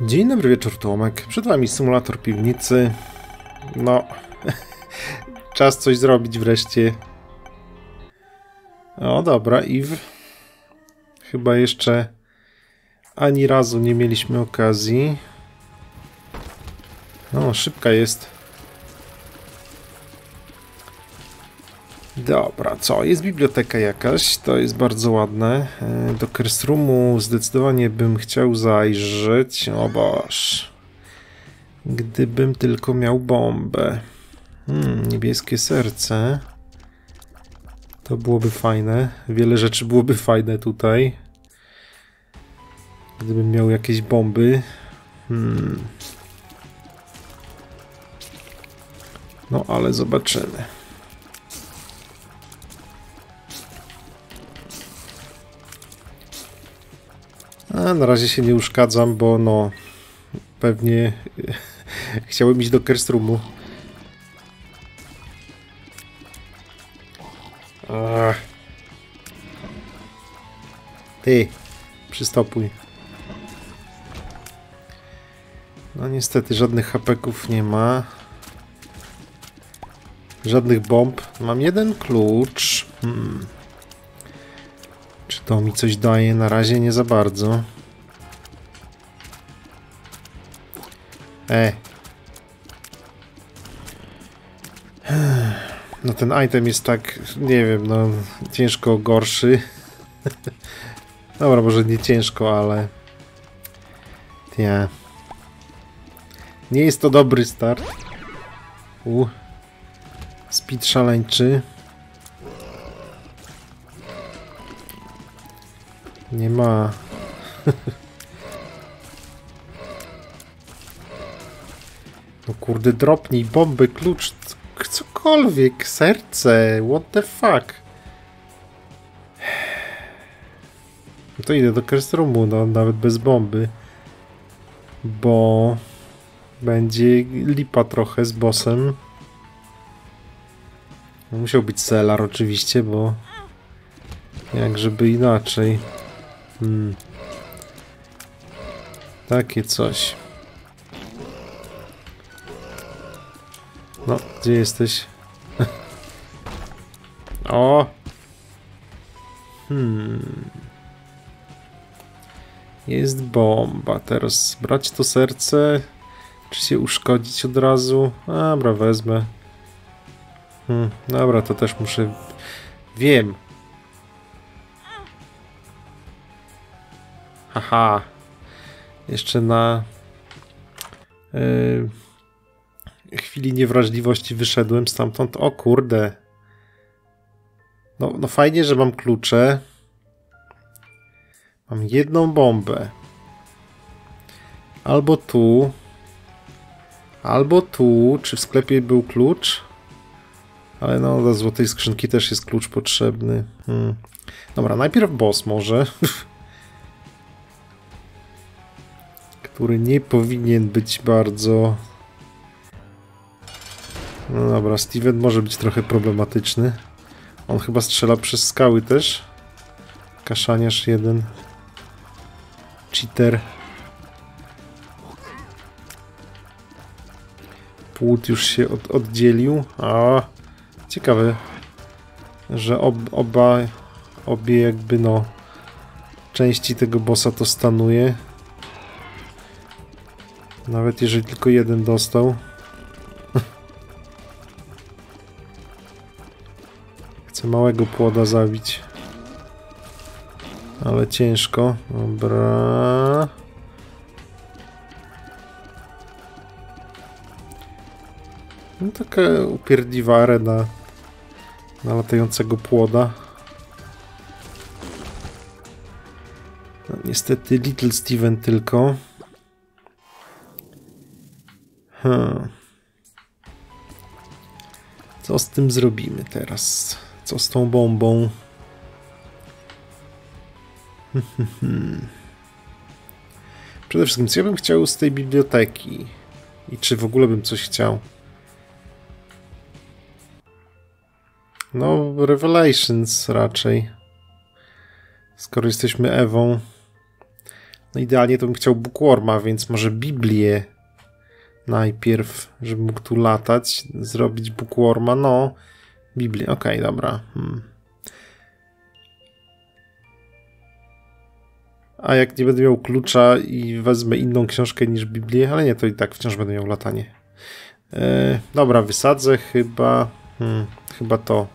Dzień dobry wieczór, Tomek. Przed wami symulator piwnicy. No, czas coś zrobić wreszcie. O, dobra, Iw. Chyba jeszcze ani razu nie mieliśmy okazji. No, szybka jest. Dobra, co? Jest biblioteka jakaś, to jest bardzo ładne. E, do Kerstroomu zdecydowanie bym chciał zajrzeć. O boż. Gdybym tylko miał bombę. Hmm, niebieskie serce. To byłoby fajne. Wiele rzeczy byłoby fajne tutaj. Gdybym miał jakieś bomby. Hmm. No ale zobaczymy. A na razie się nie uszkadzam, bo no pewnie chciałem iść do Kerstrumu. Ach. Ty, przystopuj. No niestety żadnych hapeków nie ma. Żadnych bomb. Mam jeden klucz. Hmm. To mi coś daje? Na razie nie za bardzo. E. No ten item jest tak, nie wiem, no ciężko gorszy. Dobra, może nie ciężko, ale... Nie. Nie jest to dobry start. U. Speed szaleńczy. Nie ma. No kurde, dropnij bomby, klucz, cokolwiek, serce, what the fuck. No to idę do Kerstroomu, no nawet bez bomby. Bo będzie lipa trochę z bossem. Musiał być Selar oczywiście, bo jak żeby inaczej. Hmm. Takie coś. No, gdzie jesteś? o! Hmm. Jest bomba. Teraz brać to serce, czy się uszkodzić od razu? Dobra, wezmę. Hmm, dobra, to też muszę... Wiem, Haha. Jeszcze na yy, chwili niewrażliwości wyszedłem stamtąd. O kurde. No, no fajnie, że mam klucze. Mam jedną bombę. Albo tu. Albo tu. Czy w sklepie był klucz? Ale no, do złotej skrzynki też jest klucz potrzebny. Hmm. Dobra, najpierw boss może. który nie powinien być bardzo... No dobra, Steven może być trochę problematyczny. On chyba strzela przez skały też. Kaszaniarz jeden. Cheater. Płód już się od, oddzielił. A, ciekawe, że ob, oba, obie jakby no części tego bossa to stanuje. Nawet jeżeli tylko jeden dostał. Chcę małego płoda zabić. Ale ciężko. Dobra. No taka upierdziwarę na, na latającego płoda. No, niestety Little Steven tylko. Hmm. Co z tym zrobimy teraz? Co z tą bombą? Przede wszystkim, co ja bym chciał z tej biblioteki? I czy w ogóle bym coś chciał? No, Revelations raczej. Skoro jesteśmy Ewą. No idealnie to bym chciał Bookworma, więc może Biblię najpierw, żeby mógł tu latać, zrobić Bookworma, no Biblię, okej, okay, dobra. Hmm. A jak nie będę miał klucza i wezmę inną książkę niż Biblię, ale nie, to i tak wciąż będę miał latanie. E, dobra, wysadzę chyba, hmm, chyba to.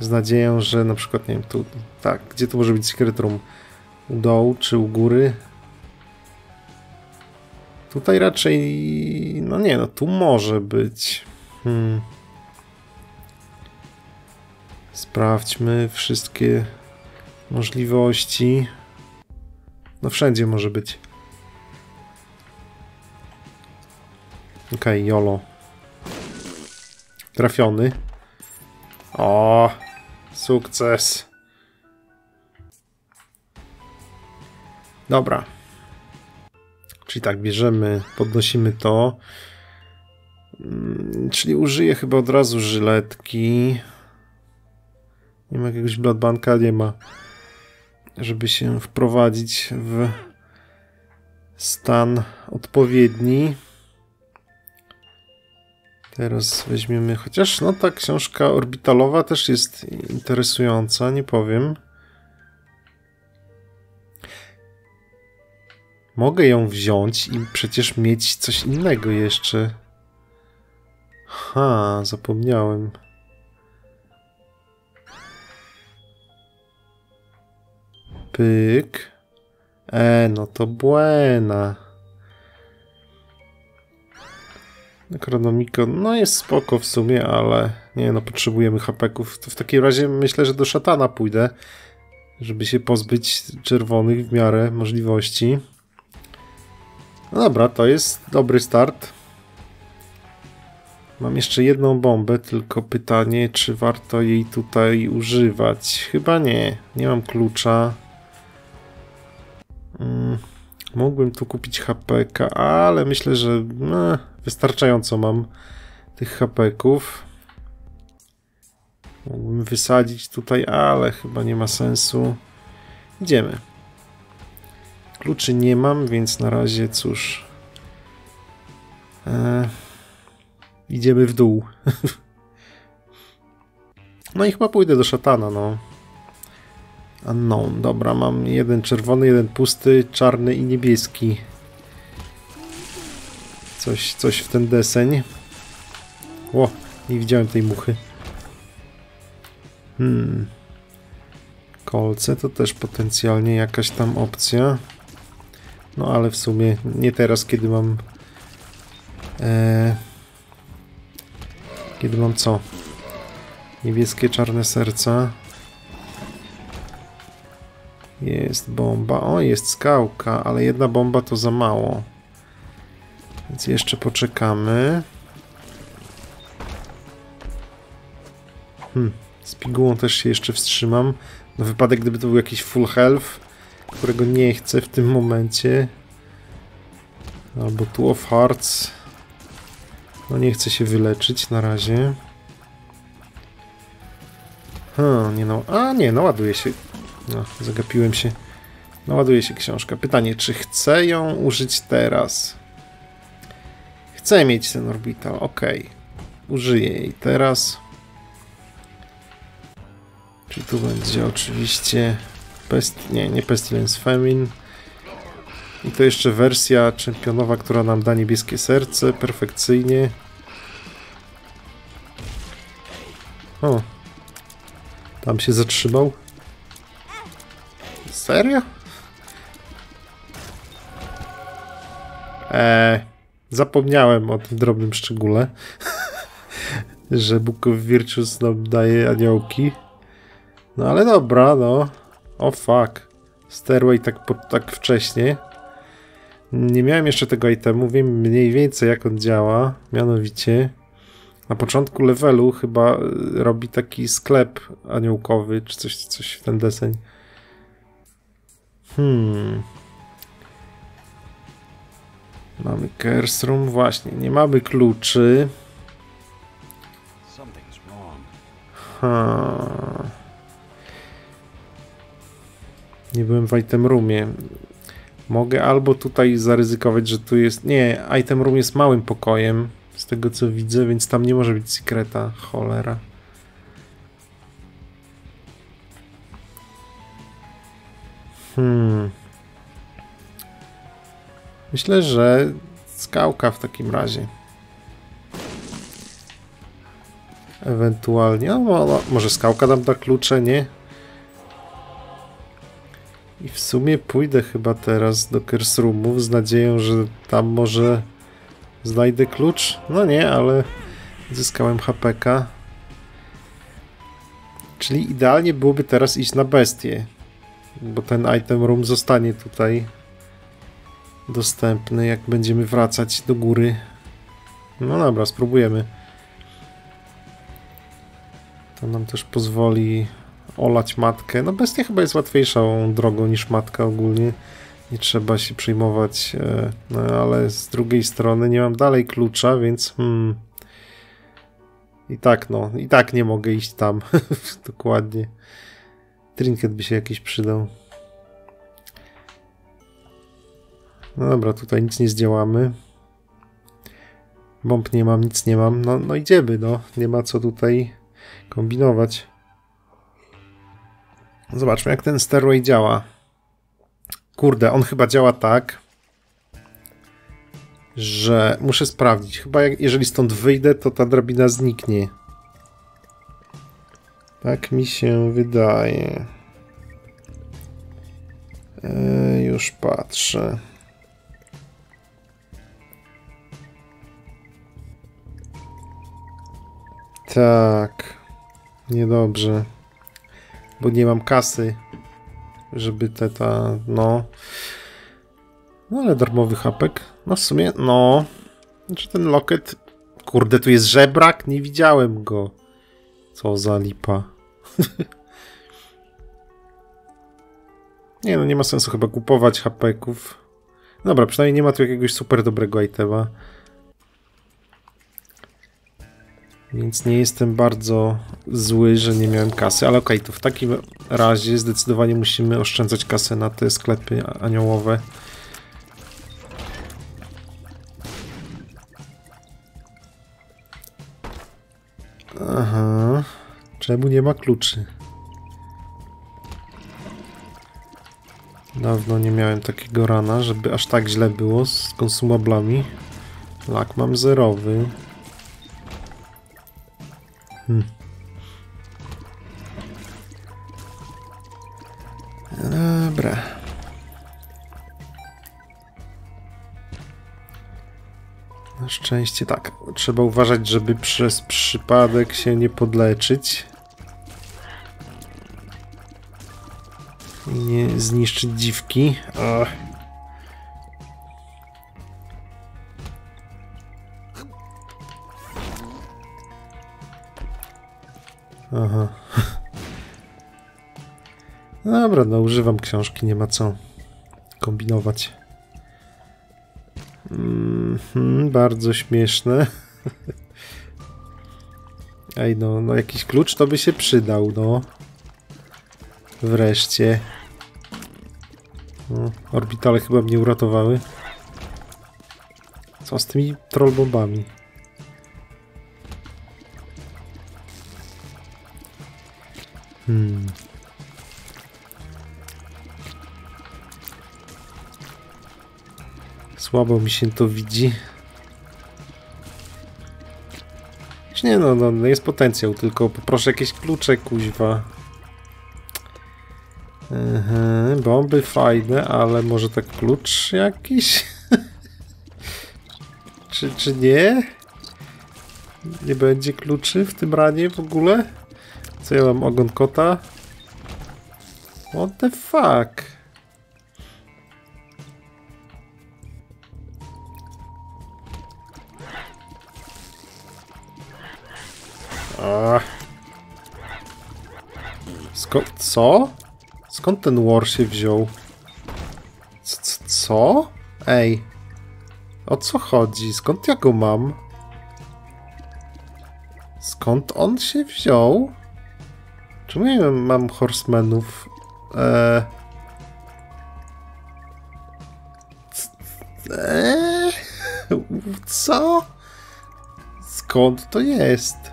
Z nadzieją, że na przykład, nie wiem, tu, tak, gdzie tu może być secret room? U dołu czy u góry? Tutaj raczej, no nie, no tu może być. Hmm. Sprawdźmy wszystkie możliwości. No wszędzie może być. Okej, okay, YOLO. Trafiony. O, sukces. Dobra. Czyli tak, bierzemy, podnosimy to. Mm, czyli użyję chyba od razu żyletki. Nie ma jakiegoś bloodbanka? Nie ma. Żeby się wprowadzić w stan odpowiedni. Teraz weźmiemy, chociaż no ta książka orbitalowa też jest interesująca, nie powiem. Mogę ją wziąć i przecież mieć coś innego jeszcze. Ha, zapomniałem. Pyk. E, no to buena. Necronomicon, no jest spoko w sumie, ale nie no, potrzebujemy hapeków. To w takim razie myślę, że do szatana pójdę, żeby się pozbyć czerwonych w miarę możliwości. No dobra, to jest dobry start. Mam jeszcze jedną bombę, tylko pytanie, czy warto jej tutaj używać. Chyba nie, nie mam klucza. Hmm, mógłbym tu kupić HPK, ale myślę, że no, wystarczająco mam tych HPków. Mógłbym wysadzić tutaj, ale chyba nie ma sensu. Idziemy. Kluczy nie mam, więc na razie cóż. E, idziemy w dół. no i chyba pójdę do szatana, no. Unknown, dobra, mam jeden czerwony, jeden pusty, czarny i niebieski. Coś, coś w ten deseń. Ło, nie widziałem tej muchy. Hmm. Kolce to też potencjalnie jakaś tam opcja. No ale w sumie nie teraz, kiedy mam... E, kiedy mam co? Niebieskie, czarne serca. Jest bomba. O, jest skałka, ale jedna bomba to za mało. Więc jeszcze poczekamy. Hmm, z pigułą też się jeszcze wstrzymam. Na wypadek, gdyby to był jakiś full health którego nie chcę w tym momencie. Albo tu of Hearts. No nie chcę się wyleczyć na razie. Ha, nie no. A nie, naładuje się. No, zagapiłem się. Naładuje się książka. Pytanie, czy chcę ją użyć teraz? Chcę mieć ten orbital, ok. Użyję jej teraz. Czyli tu będzie oczywiście Pest... Nie, nie Pestilence Famine. I to jeszcze wersja czempionowa, która nam da niebieskie serce. Perfekcyjnie. O. Tam się zatrzymał. Serio? Eee, zapomniałem o tym drobnym szczególe, że Book of Virtues nam daje aniołki. No ale dobra, no. O fuck. Stairway tak, po, tak wcześnie. Nie miałem jeszcze tego itemu, wiem mniej więcej jak on działa. Mianowicie na początku levelu chyba y, robi taki sklep aniołkowy, czy coś, coś w ten deseń. Hmm. Mamy Curse Room, właśnie, nie mamy kluczy. Ha. Nie byłem w item roomie. Mogę albo tutaj zaryzykować, że tu jest... Nie, item room jest małym pokojem, z tego co widzę, więc tam nie może być sekreta. Cholera. Hmm. Myślę, że skałka w takim razie. Ewentualnie. No, no, może skałka nam da klucze, nie? I w sumie pójdę chyba teraz do Kersroomów z nadzieją, że tam może znajdę klucz. No nie, ale zyskałem HPK. Czyli idealnie byłoby teraz iść na bestię. Bo ten item room zostanie tutaj dostępny, jak będziemy wracać do góry. No dobra, spróbujemy. To nam też pozwoli olać matkę. No bestia chyba jest łatwiejszą drogą niż matka ogólnie. Nie trzeba się przejmować, e, no ale z drugiej strony nie mam dalej klucza, więc hmm. I tak no, i tak nie mogę iść tam. Dokładnie. Trinket by się jakiś przydał. No dobra, tutaj nic nie zdziałamy. Bomb nie mam, nic nie mam. No, no idziemy, no. Nie ma co tutaj kombinować. Zobaczmy, jak ten Stairway działa. Kurde, on chyba działa tak, że muszę sprawdzić. Chyba jak, jeżeli stąd wyjdę, to ta drabina zniknie. Tak mi się wydaje. E, już patrzę. Tak. Niedobrze. Bo nie mam kasy, żeby te ta, no... No ale darmowy hapek. No w sumie, no... Znaczy ten loket... Kurde, tu jest żebrak? Nie widziałem go. Co za lipa. nie no, nie ma sensu chyba kupować hapeków. Dobra, przynajmniej nie ma tu jakiegoś super dobrego itema. Więc nie jestem bardzo zły, że nie miałem kasy, ale okej, okay, to w takim razie zdecydowanie musimy oszczędzać kasę na te sklepy aniołowe. Aha, czemu nie ma kluczy? Dawno nie miałem takiego rana, żeby aż tak źle było z konsumablami. Lak mam zerowy. Hmm. Dobra. Na szczęście tak. Trzeba uważać, żeby przez przypadek się nie podleczyć. I nie zniszczyć dziwki. Ach. Aha. Dobra, no używam książki, nie ma co kombinować. Mm bardzo śmieszne. Ej, no, no jakiś klucz to by się przydał, no. Wreszcie. No, orbitale chyba mnie uratowały. Co z tymi trollbombami? Słabo mi się to widzi. Nie no, no, jest potencjał, tylko poproszę jakieś klucze, kuźwa. Yy, bomby fajne, ale może tak klucz jakiś? czy, czy nie? Nie będzie kluczy w tym ranie w ogóle? Co ja mam? Ogon kota? What the fuck? Co? Skąd ten war się wziął? C co? Ej. O co chodzi? Skąd ja go mam? Skąd on się wziął? Czemu ja mam horsemenów? Eee... Eee, co? Skąd to jest?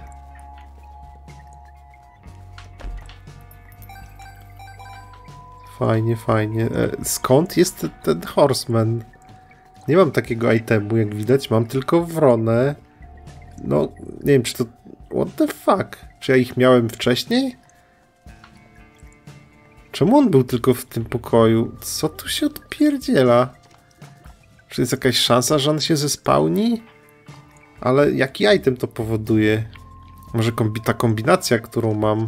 Fajnie, fajnie. E, skąd jest ten Horseman? Nie mam takiego itemu, jak widać. Mam tylko wronę. No, nie wiem, czy to... What the fuck? Czy ja ich miałem wcześniej? Czemu on był tylko w tym pokoju? Co tu się odpierdziela? Czy jest jakaś szansa, że on się zespałni? Ale jaki item to powoduje? Może kombi ta kombinacja, którą mam...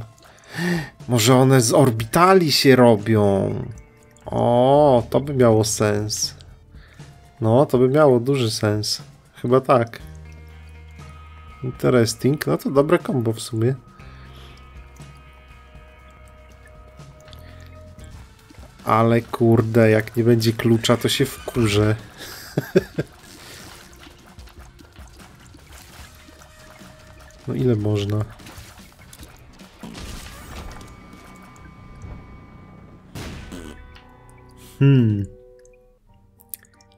Może one z orbitali się robią? O, to by miało sens. No, to by miało duży sens. Chyba tak. Interesting. No to dobre kombo w sumie. Ale kurde, jak nie będzie klucza, to się wkurzę. no ile można? Hmm.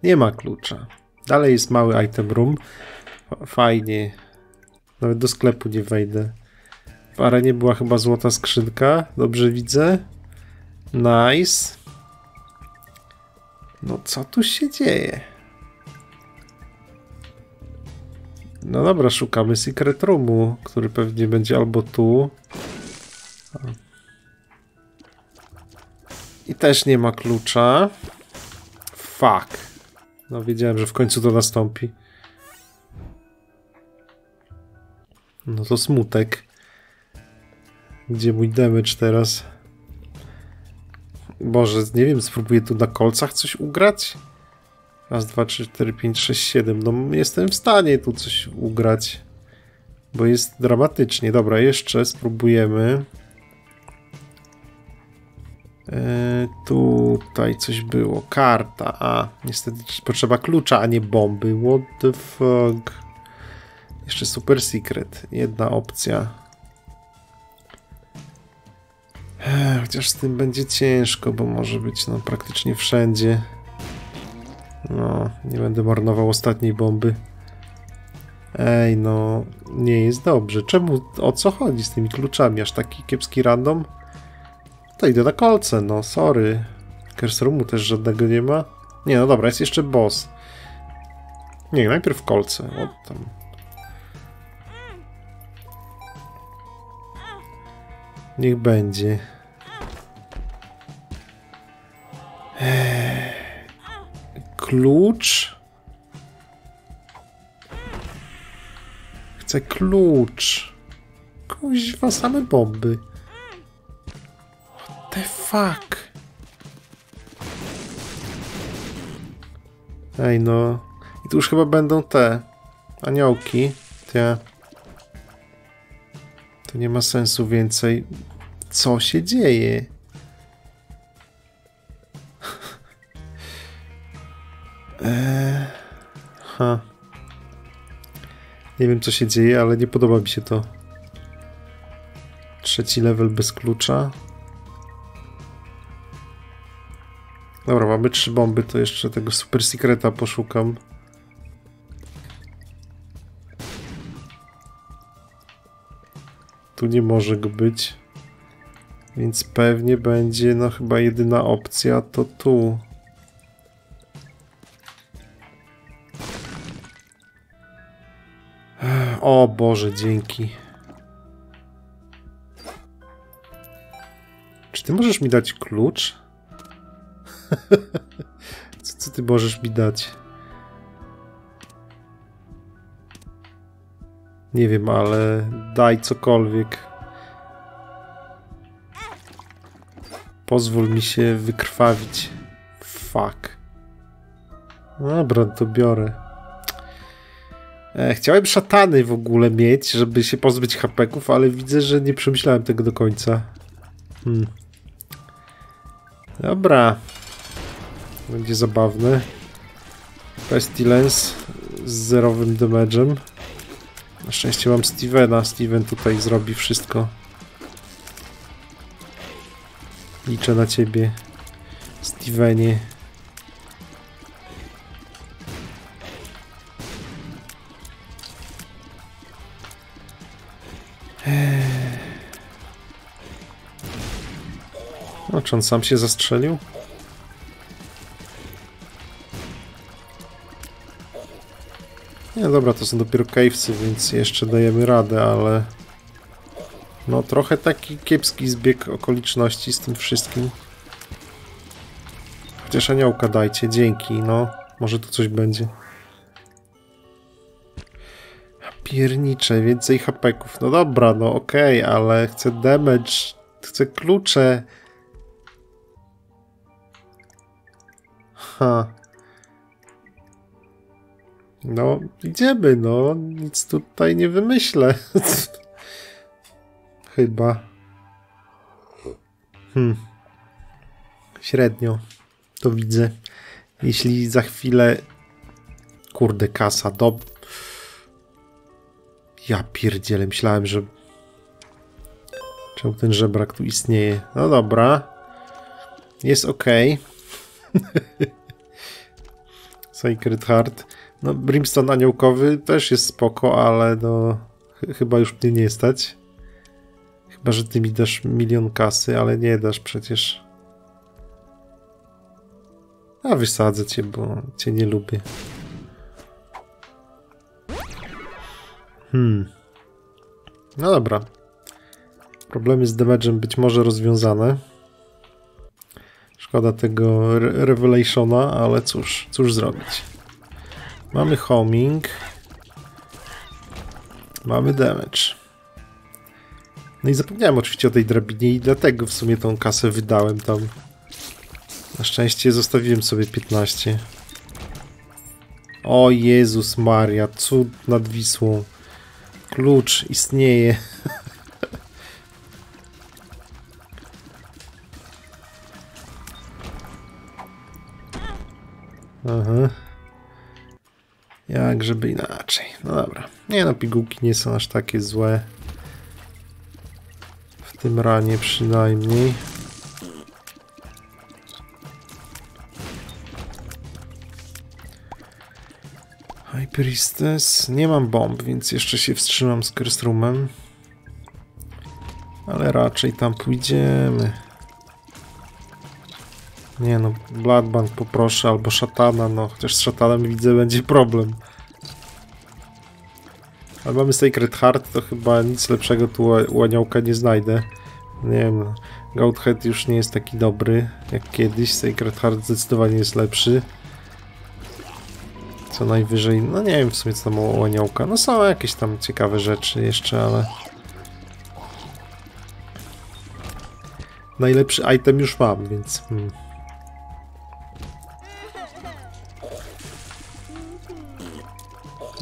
Nie ma klucza. Dalej jest mały item room. Fajnie. Nawet do sklepu nie wejdę. W arenie była chyba złota skrzynka. Dobrze widzę. Nice. No co tu się dzieje? No dobra, szukamy secret roomu, który pewnie będzie albo tu. I też nie ma klucza. Fuck. No wiedziałem, że w końcu to nastąpi. No to smutek. Gdzie mój damage teraz? Boże, nie wiem, spróbuję tu na kolcach coś ugrać? Raz, dwa, trzy, cztery, pięć, sześć, siedem. No jestem w stanie tu coś ugrać. Bo jest dramatycznie. Dobra, jeszcze spróbujemy. Eee, tutaj coś było. Karta. A, niestety potrzeba klucza, a nie bomby. What the fuck? Jeszcze super secret. Jedna opcja. Chociaż z tym będzie ciężko, bo może być no, praktycznie wszędzie. No, nie będę marnował ostatniej bomby. Ej, no, nie jest dobrze. Czemu, o co chodzi z tymi kluczami? Aż taki kiepski random? To idę na kolce, no, sorry. Curse też żadnego nie ma. Nie, no dobra, jest jeszcze boss. Nie, najpierw kolce. O, tam. Niech będzie. Eee, klucz. Chcę klucz. Kuźwa, same bomby. Fuck? Ej no. I tu już chyba będą te aniołki. Te. To nie ma sensu więcej. Co się dzieje? eee, ha. Nie wiem co się dzieje, ale nie podoba mi się to. Trzeci level bez klucza. Dobra, mamy trzy bomby, to jeszcze tego super secreta poszukam. Tu nie może go być. Więc pewnie będzie, no chyba jedyna opcja to tu. O Boże, dzięki. Czy ty możesz mi dać klucz? co, co ty możesz mi dać? Nie wiem, ale daj cokolwiek. Pozwól mi się wykrwawić. Fuck. Dobra, to biorę. E, chciałem szatany w ogóle mieć, żeby się pozbyć hapeków, ale widzę, że nie przemyślałem tego do końca. Hmm. Dobra. Będzie zabawny. Pestilence z zerowym damage'em. Na szczęście mam Stevena. Steven tutaj zrobi wszystko. Liczę na ciebie, Stevenie. No, czy on sam się zastrzelił? Nie, dobra, to są dopiero cavesy, więc jeszcze dajemy radę, ale... No, trochę taki kiepski zbieg okoliczności z tym wszystkim. Chociaż aniołka dajcie, dzięki, no. Może tu coś będzie. Piernicze, więcej hapeków. No dobra, no okej, okay, ale chcę damage, chcę klucze. Ha. No, idziemy, no. Nic tutaj nie wymyślę. Chyba. Hmm. Średnio. To widzę. Jeśli za chwilę... Kurde, kasa. Do... Ja pierdzielę. Myślałem, że... Czemu ten żebrak tu istnieje? No dobra. Jest ok. Sacred Heart. No, Brimstone aniołkowy też jest spoko, ale no... Ch chyba już mnie nie stać. Chyba, że ty mi dasz milion kasy, ale nie dasz przecież. A wysadzę cię, bo cię nie lubię. Hmm. No dobra. Problemy z damage'em być może rozwiązane. Szkoda tego re Revelationa, ale cóż, cóż zrobić. Mamy homing. Mamy damage. No i zapomniałem oczywiście o tej drabinie i dlatego w sumie tą kasę wydałem tam. Na szczęście zostawiłem sobie 15. O Jezus Maria, cud nad Wisłą. Klucz istnieje. Aha. Jak żeby inaczej. No dobra. Nie no, pigułki nie są aż takie złe. W tym ranie przynajmniej. Priestess. Nie mam bomb, więc jeszcze się wstrzymam z Kerstrumem. Ale raczej tam pójdziemy. Nie no, Bloodbank poproszę, albo szatana, no chociaż z szatanem widzę będzie problem. Ale mamy Sacred Heart, to chyba nic lepszego tu u aniołka nie znajdę. Nie wiem, no. Goathead już nie jest taki dobry jak kiedyś, Sacred Heart zdecydowanie jest lepszy. Co najwyżej, no nie wiem w sumie co tam u aniołka. No są jakieś tam ciekawe rzeczy jeszcze, ale... Najlepszy item już mam, więc... Hmm.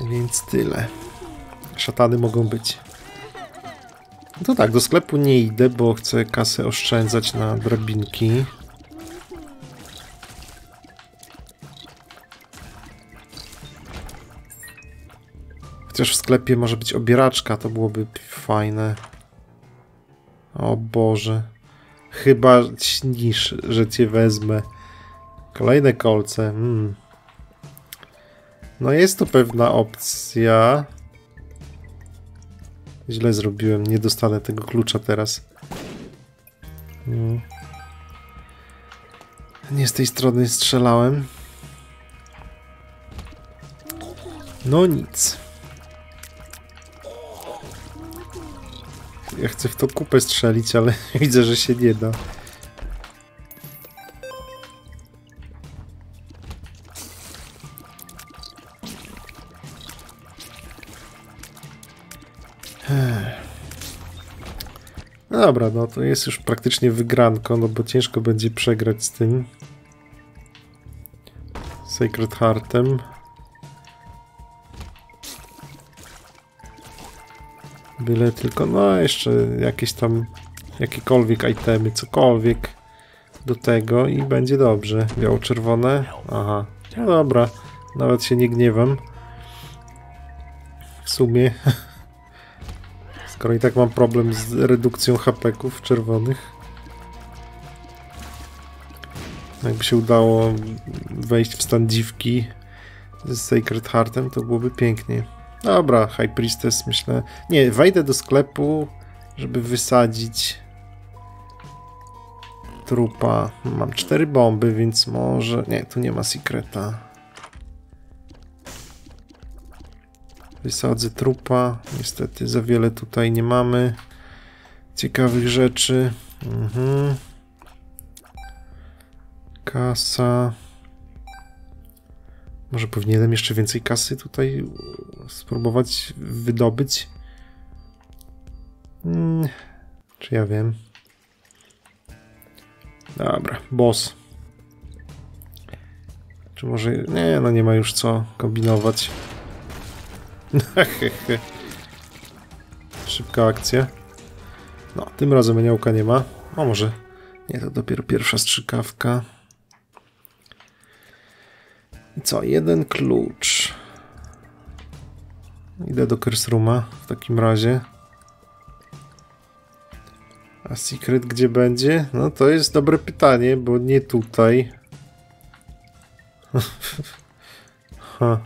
Więc tyle. Szatany mogą być. No to tak, do sklepu nie idę, bo chcę kasę oszczędzać na drabinki. Chociaż w sklepie może być obieraczka, to byłoby fajne. O Boże. Chyba śnisz, że cię wezmę. Kolejne kolce. Hmm. No jest to pewna opcja. Źle zrobiłem, nie dostanę tego klucza teraz. Hmm. Nie z tej strony strzelałem. No nic. Ja chcę w to kupę strzelić, ale widzę, że się nie da. No dobra, no to jest już praktycznie wygranko, no bo ciężko będzie przegrać z tym Sacred Heartem. Byle tylko, no jeszcze jakieś tam, jakiekolwiek itemy, cokolwiek do tego i będzie dobrze. Biało-czerwone? Aha, no dobra, nawet się nie gniewam. W sumie, skoro i tak mam problem z redukcją hapeków czerwonych. Jakby się udało wejść w stan dziwki z Sacred Heartem, to byłoby pięknie. Dobra, High Priestess myślę... Nie, wejdę do sklepu, żeby wysadzić trupa. Mam cztery bomby, więc może... Nie, tu nie ma sekreta. Wysadzę trupa. Niestety za wiele tutaj nie mamy ciekawych rzeczy. Mhm. Kasa. Może powinienem jeszcze więcej kasy tutaj spróbować wydobyć? Hmm, czy ja wiem? Dobra, boss. Czy może... Nie, no nie ma już co kombinować. Szybka akcja. No, tym razem aniołka nie ma. O, może... Nie, to dopiero pierwsza strzykawka. I co? Jeden klucz. Idę do Kersruma w takim razie. A secret gdzie będzie? No to jest dobre pytanie, bo nie tutaj. ha.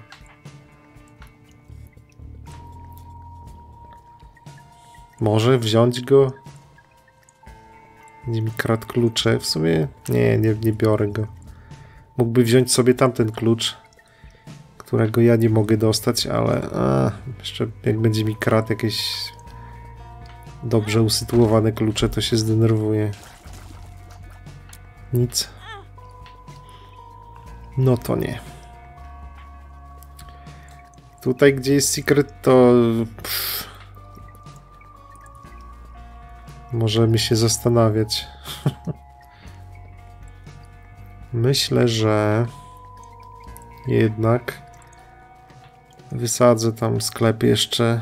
Może wziąć go? Nie mi kradł klucze. W sumie nie, nie, nie biorę go. Mógłby wziąć sobie tamten klucz, którego ja nie mogę dostać, ale a, jeszcze jak będzie mi kradł jakieś dobrze usytuowane klucze, to się zdenerwuje. Nic. No to nie. Tutaj, gdzie jest secret, to... Pff. Możemy się zastanawiać. Myślę, że jednak wysadzę tam sklep jeszcze.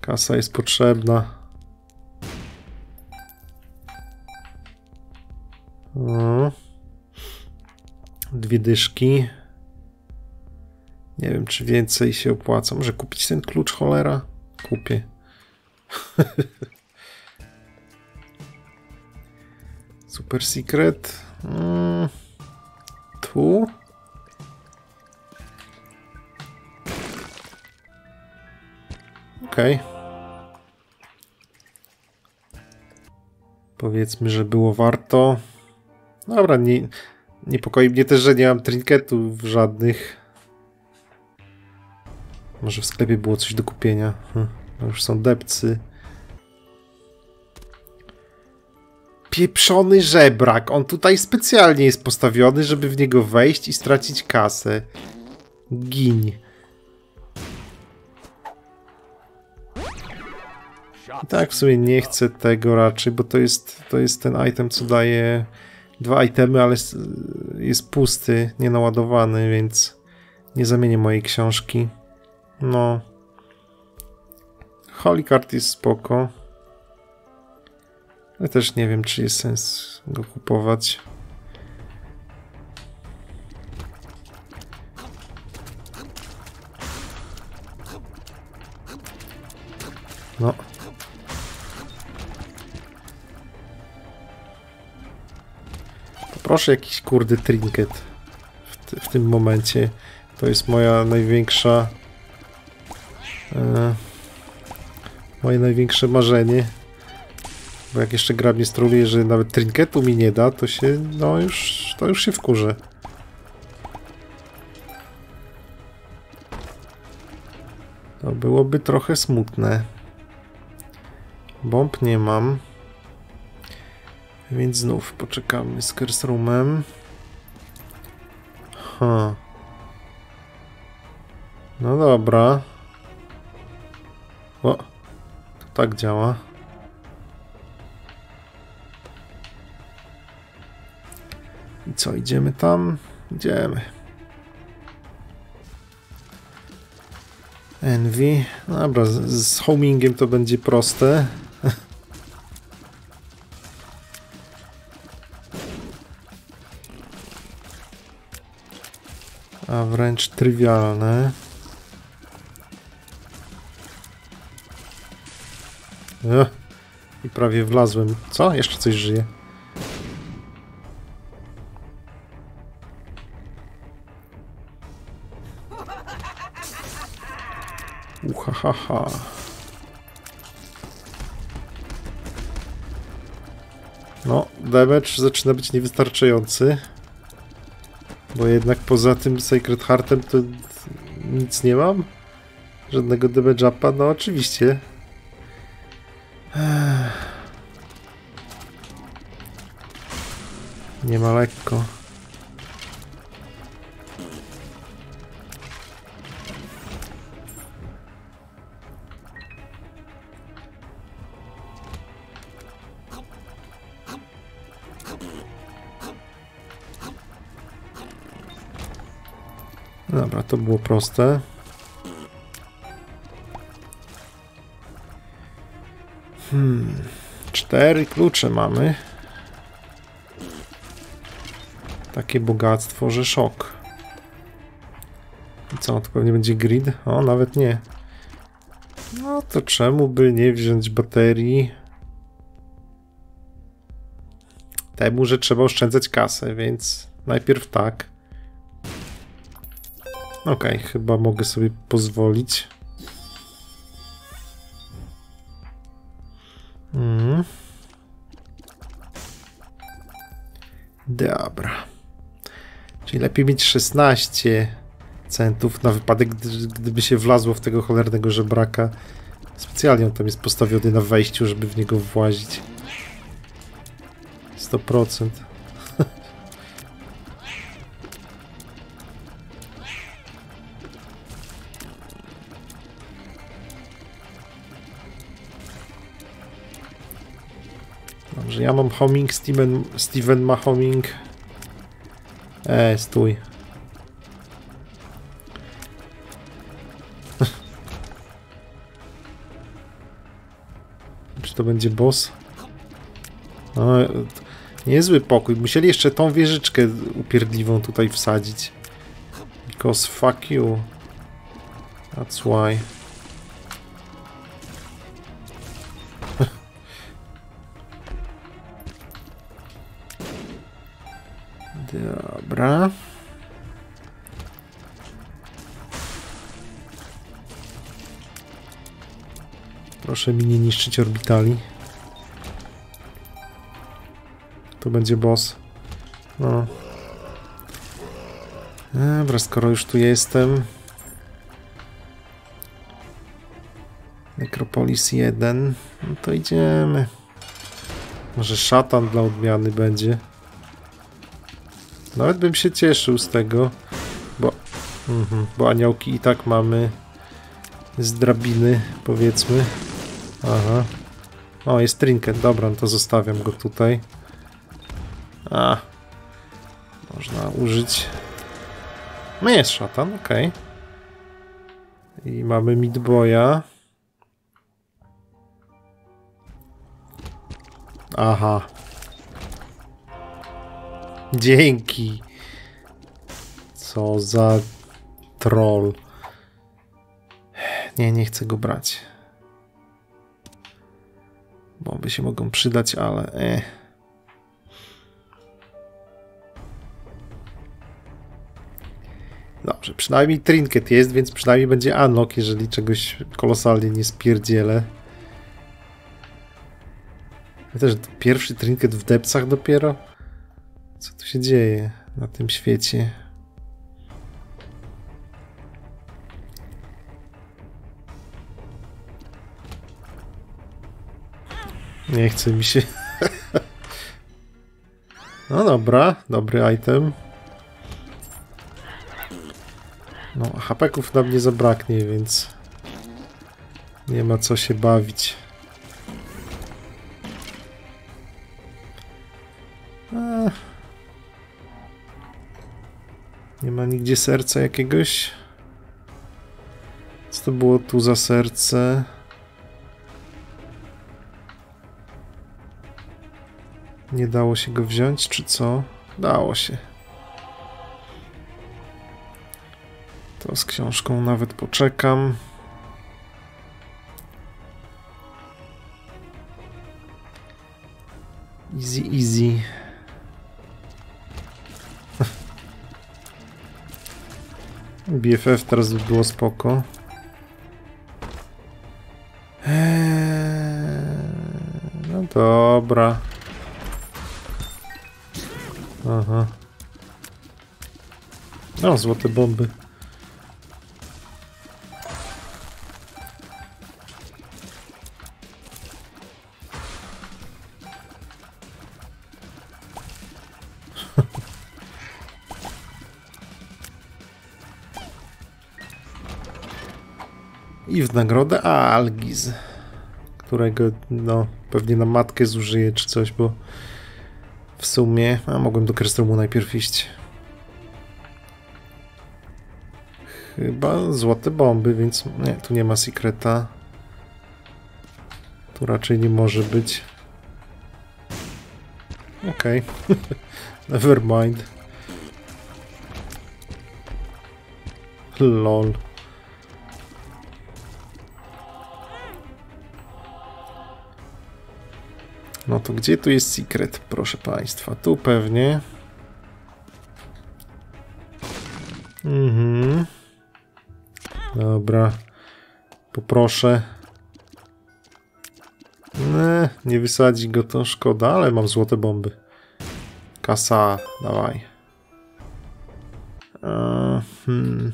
Kasa jest potrzebna. O. Dwie dyszki. Nie wiem, czy więcej się opłaca. Może kupić ten klucz, cholera? Kupię. Super Secret. Mm. Tu. Okej. Okay. Powiedzmy, że było warto. Dobra, nie, niepokoi mnie też, że nie mam trinketów żadnych. Może w sklepie było coś do kupienia. Hm, już są depcy. Pieprzony żebrak. On tutaj specjalnie jest postawiony, żeby w niego wejść i stracić kasę. Giń. I tak w sumie nie chcę tego raczej, bo to jest, to jest ten item, co daje dwa itemy, ale jest pusty, nienaładowany, więc nie zamienię mojej książki. No. Holy Card jest spoko. Ale też nie wiem, czy jest sens go kupować. No. Poproszę jakiś kurde trinket w, w, tym momencie. To jest moja największa... E, moje największe marzenie. Bo jak jeszcze gra mnie stroluje, że nawet trinketu mi nie da, to się, no już, to już się wkurzę. To byłoby trochę smutne. Bomb nie mam. Więc znów poczekamy z Kersroomem. Ha. No dobra. O, to tak działa. I co, idziemy tam? Idziemy. Envy. Dobra, z, z homingiem to będzie proste. A wręcz trywialne. I prawie wlazłem. Co? Jeszcze coś żyje. Uhahaha. No, damage zaczyna być niewystarczający. Bo jednak poza tym Sacred Heartem to nic nie mam. Żadnego damage upa, no oczywiście. Nie ma lekko. Dobra, to było proste. Hmm. Cztery klucze mamy. Takie bogactwo, że szok. Co, to pewnie będzie grid? O, nawet nie. No to czemu by nie wziąć baterii? Temu, że trzeba oszczędzać kasę, więc najpierw tak. Okej, okay, chyba mogę sobie pozwolić. Mm. Dobra. Czyli lepiej mieć 16 centów na wypadek, gdyby się wlazło w tego cholernego żebraka. Specjalnie on tam jest postawiony na wejściu, żeby w niego włazić. 100%. Ja mam homing, Steven, Steven ma homing. E, stój. Czy to będzie boss? No, niezły pokój. Musieli jeszcze tą wieżyczkę upierdliwą tutaj wsadzić. Because fuck you. That's why. Proszę mi nie niszczyć orbitali. To będzie boss. No. Dobra, skoro już tu jestem. Necropolis 1. No to idziemy. Może szatan dla odmiany będzie. Nawet bym się cieszył z tego, bo, mhm, bo aniołki i tak mamy z drabiny, powiedzmy. Aha. O, jest trinket, dobra, no to zostawiam go tutaj. A. Można użyć. No jest szatan, ok. I mamy midboya. Aha. Dzięki. Co za troll. Nie, nie chcę go brać. Bomby się mogą przydać, ale... Eh. Dobrze, przynajmniej trinket jest, więc przynajmniej będzie unlock, jeżeli czegoś kolosalnie nie spierdzielę. Też pierwszy trinket w depsach dopiero? Co tu się dzieje na tym świecie? Nie chce mi się. No dobra, dobry item. No, hapeków nam nie zabraknie, więc nie ma co się bawić. Nie ma nigdzie serca jakiegoś. Co to było tu za serce? Nie dało się go wziąć, czy co? Dało się. To z książką nawet poczekam. Easy, easy. BFF teraz by było spoko. Eee, no dobra. Aha. O, złote bomby. I w nagrodę Algiz, którego no pewnie na matkę zużyję czy coś, bo w sumie, a mogłem do Krestrumu najpierw iść. Chyba złote bomby, więc nie, tu nie ma sekreta. Tu raczej nie może być. Okej. Okay. Never mind. Lol. No to gdzie tu jest secret, proszę Państwa? Tu pewnie. Mhm. Dobra. Poproszę. Nie, nie wysadzi go to szkoda, ale mam złote bomby. Kasa, dawaj. Uh, hmm.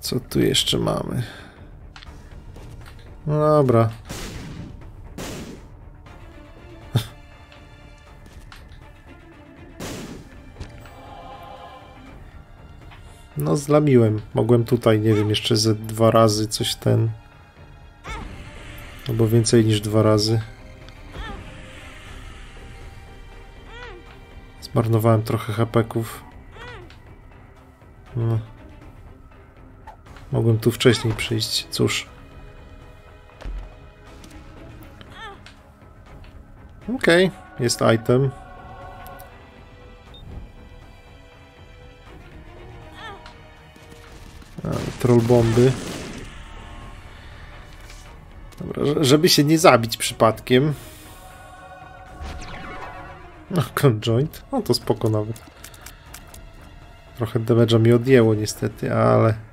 Co tu jeszcze mamy? No dobra. No zlamiłem. Mogłem tutaj, nie wiem, jeszcze ze dwa razy coś ten... Albo więcej niż dwa razy. Zmarnowałem trochę hapeków. No. Mogłem tu wcześniej przyjść. Cóż. Okej, okay. jest item. Troll bomby. Dobra, żeby się nie zabić przypadkiem. No, conjoint. No to spoko nawet. Trochę damage'a mi odjęło niestety, ale...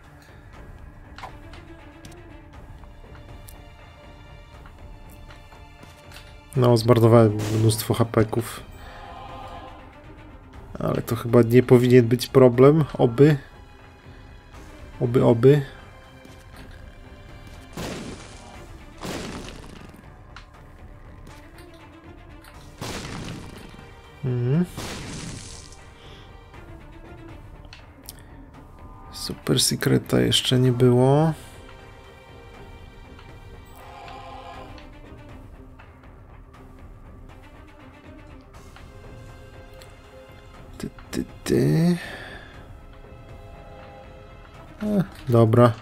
No, zmarnowałem mnóstwo hapeków. Ale to chyba nie powinien być problem, oby. Oby, oby. Mhm. Super Secreta jeszcze nie było. Ty, ty, ty. E, dobra.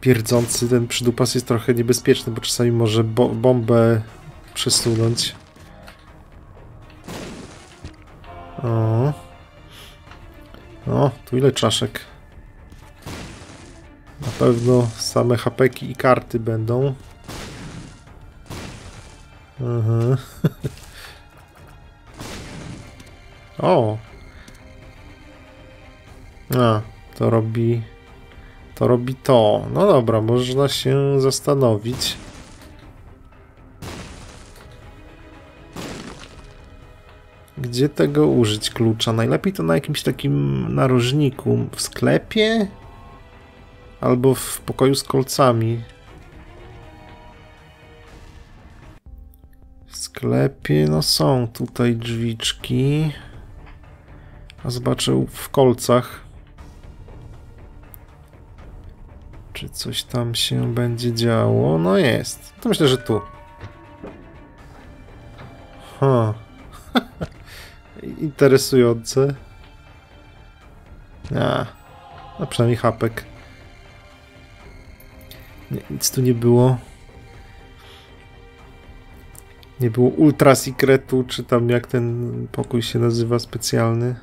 Pierdzący ten przydupas jest trochę niebezpieczny, bo czasami może bo bombę przesunąć. O. O, tu ile czaszek? Pewno same hapeki i karty będą. Mhm. o! A, to robi... To robi to. No dobra, można się zastanowić. Gdzie tego użyć klucza? Najlepiej to na jakimś takim narożniku. W sklepie? Albo w pokoju z kolcami. sklepie, no są tutaj drzwiczki. A zobaczę w kolcach. Czy coś tam się będzie działo? No jest. To myślę, że tu. Ha. Interesujące. A. No przynajmniej hapek. Nic tu nie było. Nie było Ultra Secretu, czy tam jak ten pokój się nazywa specjalny.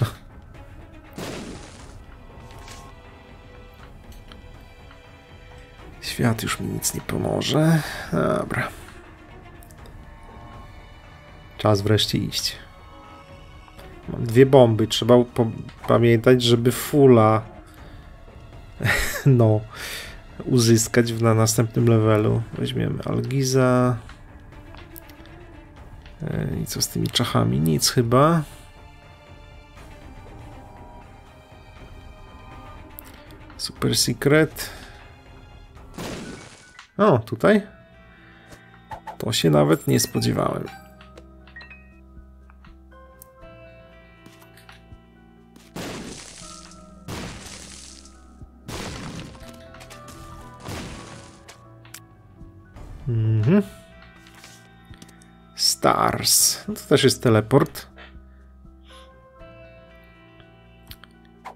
Świat już mi nic nie pomoże. Dobra. Czas wreszcie iść. Mam dwie bomby. Trzeba pamiętać, żeby fula no uzyskać na następnym levelu. Weźmiemy Algiza. E, I co z tymi czachami? Nic chyba. Super Secret. O, tutaj? To się nawet nie spodziewałem. Stars. No to też jest teleport.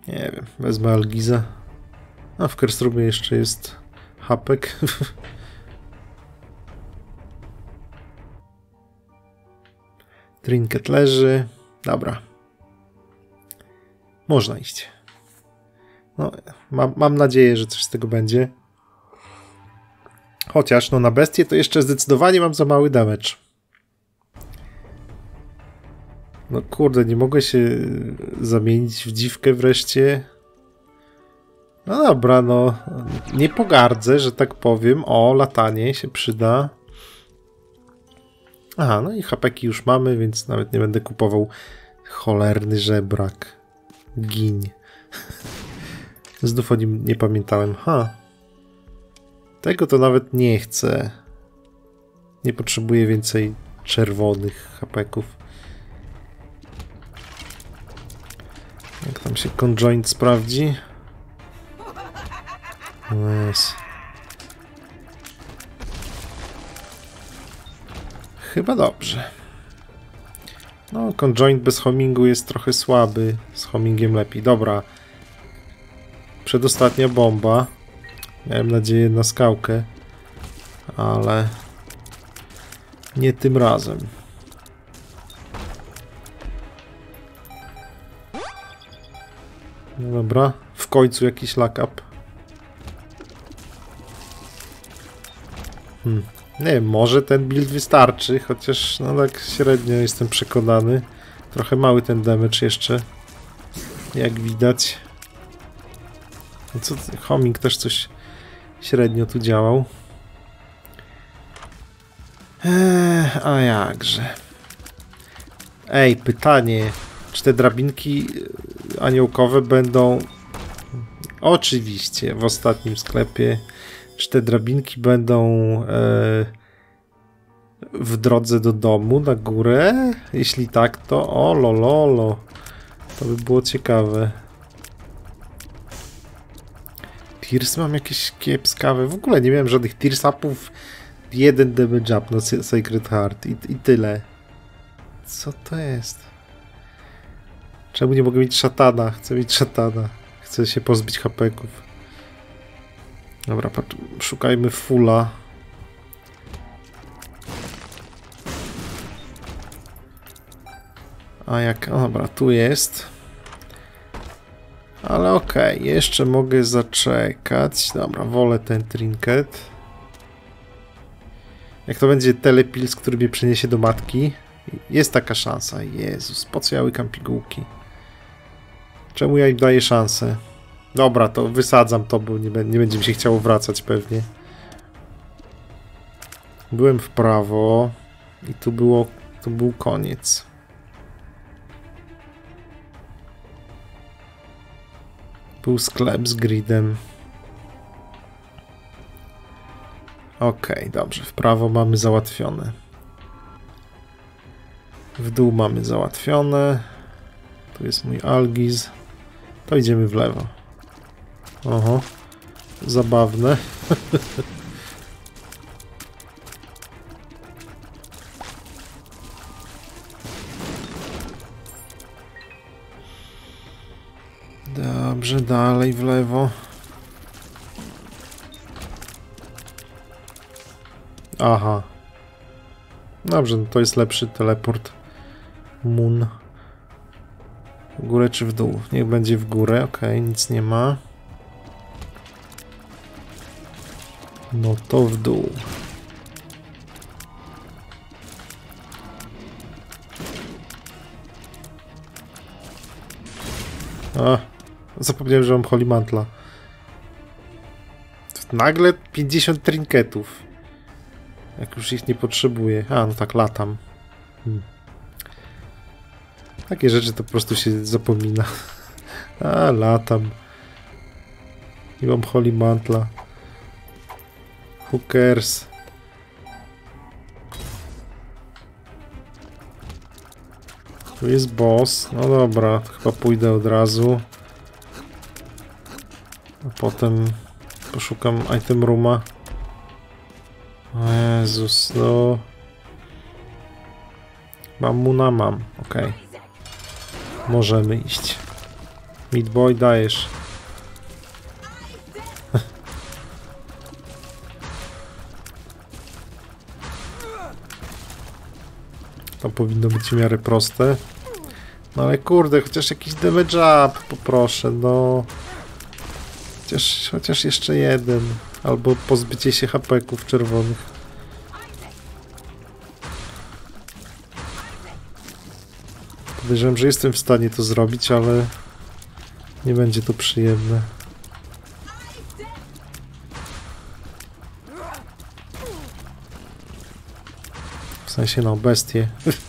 Nie wiem, wezmę Algiza. A w Kerstrumie jeszcze jest hapek. Trinket leży. Dobra. Można iść. No, mam, mam nadzieję, że coś z tego będzie. Chociaż no na bestię to jeszcze zdecydowanie mam za mały damage. No kurde, nie mogę się zamienić w dziwkę wreszcie. No dobra, no nie pogardzę, że tak powiem. O, latanie się przyda. Aha, no i hapeki już mamy, więc nawet nie będę kupował cholerny żebrak. Giń. Znów o nim nie pamiętałem. Ha. Tego to nawet nie chcę. Nie potrzebuję więcej czerwonych hapeków. Jak tam się conjoint sprawdzi? Yes. Chyba dobrze. No, conjoint bez homingu jest trochę słaby. Z homingiem lepiej. Dobra. Przedostatnia bomba. Miałem nadzieję na skałkę. Ale... Nie tym razem. Dobra. W końcu jakiś lock up. Hmm. Nie może ten build wystarczy, chociaż no tak średnio jestem przekonany. Trochę mały ten damage jeszcze, jak widać. No co, homing też coś średnio tu działał. Eee, a jakże. Ej, pytanie. Czy te drabinki aniołkowe będą... Oczywiście, w ostatnim sklepie czy te drabinki będą e, w drodze do domu na górę? Jeśli tak, to o lololo. To by było ciekawe. Tears mam jakieś kiepskawe. W ogóle nie miałem żadnych tears upów. Jeden damage up na Sacred Heart i, i tyle. Co to jest? Czemu nie mogę mieć szatana? Chcę mieć szatana. Chcę się pozbyć hapeków. Dobra, szukajmy fulla. A jak... O, dobra, tu jest. Ale okej, okay, jeszcze mogę zaczekać. Dobra, wolę ten trinket. Jak to będzie telepils, który mnie przyniesie do matki? Jest taka szansa. Jezus, po co ja pigułki? Czemu ja im daję szansę? Dobra, to wysadzam to, bo nie, nie będzie mi się chciało wracać pewnie. Byłem w prawo i tu było, tu był koniec. Był sklep z gridem. Ok, dobrze, w prawo mamy załatwione. W dół mamy załatwione. Tu jest mój algiz. To idziemy w lewo. Oho. Zabawne. Dobrze, dalej w lewo. Aha. Dobrze, no to jest lepszy teleport. Moon. W górę czy w dół? Niech będzie w górę, ok, nic nie ma. No to w dół. A, zapomniałem, że mam holymantla. Nagle 50 trinketów. Jak już ich nie potrzebuję. A, no tak, latam. Hmm. Takie rzeczy to po prostu się zapomina. A, latam. I mam Holy Mantla. Who cares? Tu jest boss. No dobra, chyba pójdę od razu. A potem poszukam item rooma. Jezus, no. Mam mu na mam, okej. Okay. Możemy iść. Meat boy, dajesz. To powinno być w miarę proste. No ale kurde, chociaż jakiś damage up poproszę, no. Chociaż, chociaż jeszcze jeden. Albo pozbycie się hapeków czerwonych. Podejrzewam, że jestem w stanie to zrobić, ale nie będzie to przyjemne. W sensie, no, bestie.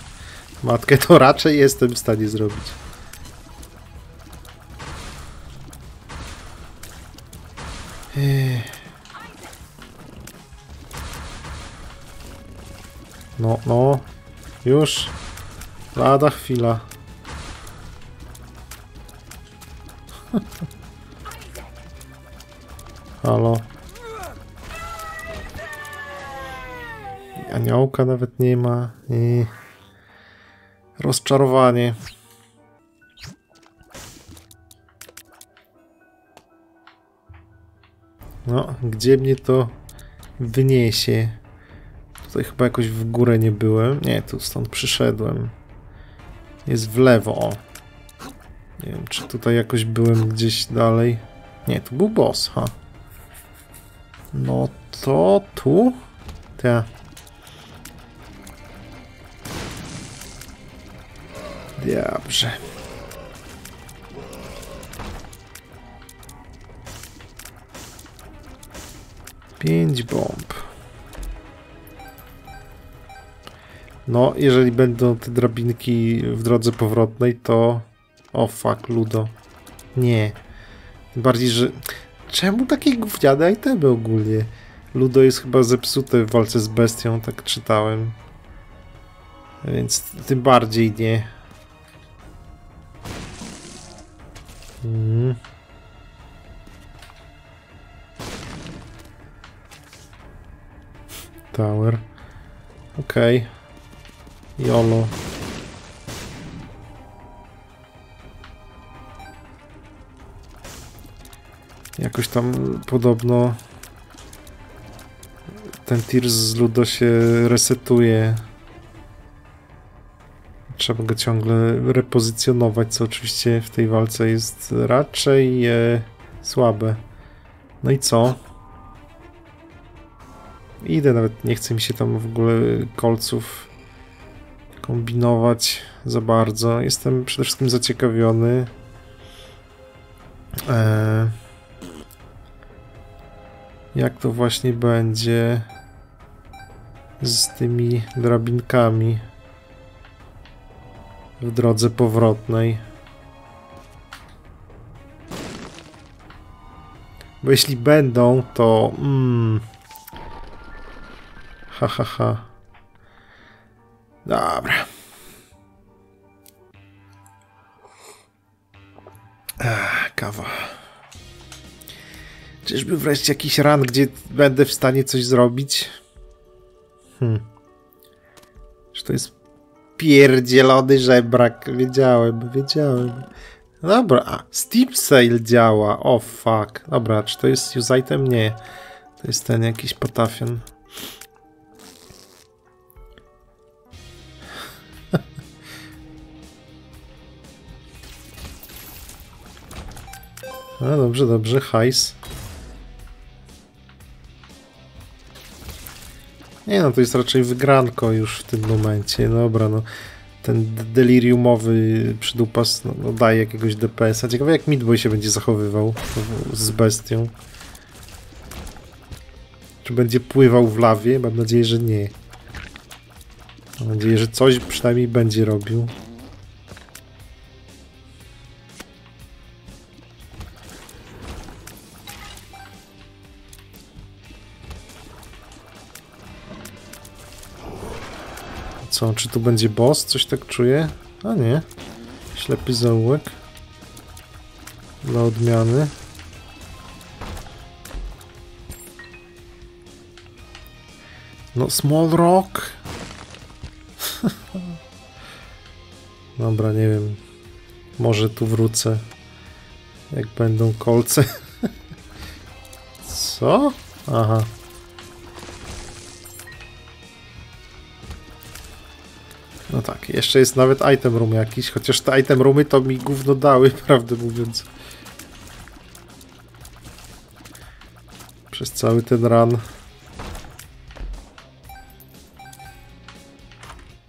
Matkę to raczej jestem w stanie zrobić. No, no. Już. Lada chwila. Halo. Aniołka nawet nie ma. I... Rozczarowanie. No, gdzie mnie to wyniesie? Tutaj chyba jakoś w górę nie byłem. Nie, tu stąd przyszedłem. Jest w lewo, o. Nie wiem, czy tutaj jakoś byłem gdzieś dalej. Nie, tu był boss, ha. No to tu? Ta. Dobrze. Pięć bomb. No, jeżeli będą te drabinki w drodze powrotnej, to... O, fuck, Ludo. Nie. Bardziej, że... Czemu takie gówniane itemy ogólnie? Ludo jest chyba zepsute w walce z bestią, tak czytałem. Więc tym bardziej nie. Hmm. Tower. Okej. Okay. YOLO. Jakoś tam podobno ten tir z Ludo się resetuje. Trzeba go ciągle repozycjonować, co oczywiście w tej walce jest raczej e, słabe. No i co? Idę, nawet nie chce mi się tam w ogóle kolców kombinować za bardzo. Jestem przede wszystkim zaciekawiony. E, jak to właśnie będzie z tymi drabinkami w drodze powrotnej. Bo jeśli będą, to... Mm, ha, ha, ha. Dobra. Ach, kawa. Czyżby wreszcie jakiś ran, gdzie będę w stanie coś zrobić? Hmm. Czy to jest pierdzielony żebrak? Wiedziałem, wiedziałem. Dobra, a Steam Sale działa. O oh, fuck. Dobra, czy to jest use item? Nie. To jest ten jakiś potafion. No dobrze, dobrze, hajs. Nie no, to jest raczej wygranko już w tym momencie. Dobra, no. ten deliriumowy przydupas no, no daje jakiegoś DPS-a. Ciekawe jak Midboy się będzie zachowywał z bestią. Czy będzie pływał w lawie? Mam nadzieję, że nie. Mam nadzieję, że coś przynajmniej będzie robił. Co, czy tu będzie boss? Coś tak czuję? A nie. Ślepy zaułek. Dla odmiany. No, Small Rock. Dobra, nie wiem. Może tu wrócę. Jak będą kolce. Co? Aha. No tak, jeszcze jest nawet item room jakiś, chociaż te item roomy to mi gówno dały, prawdę mówiąc. Przez cały ten run.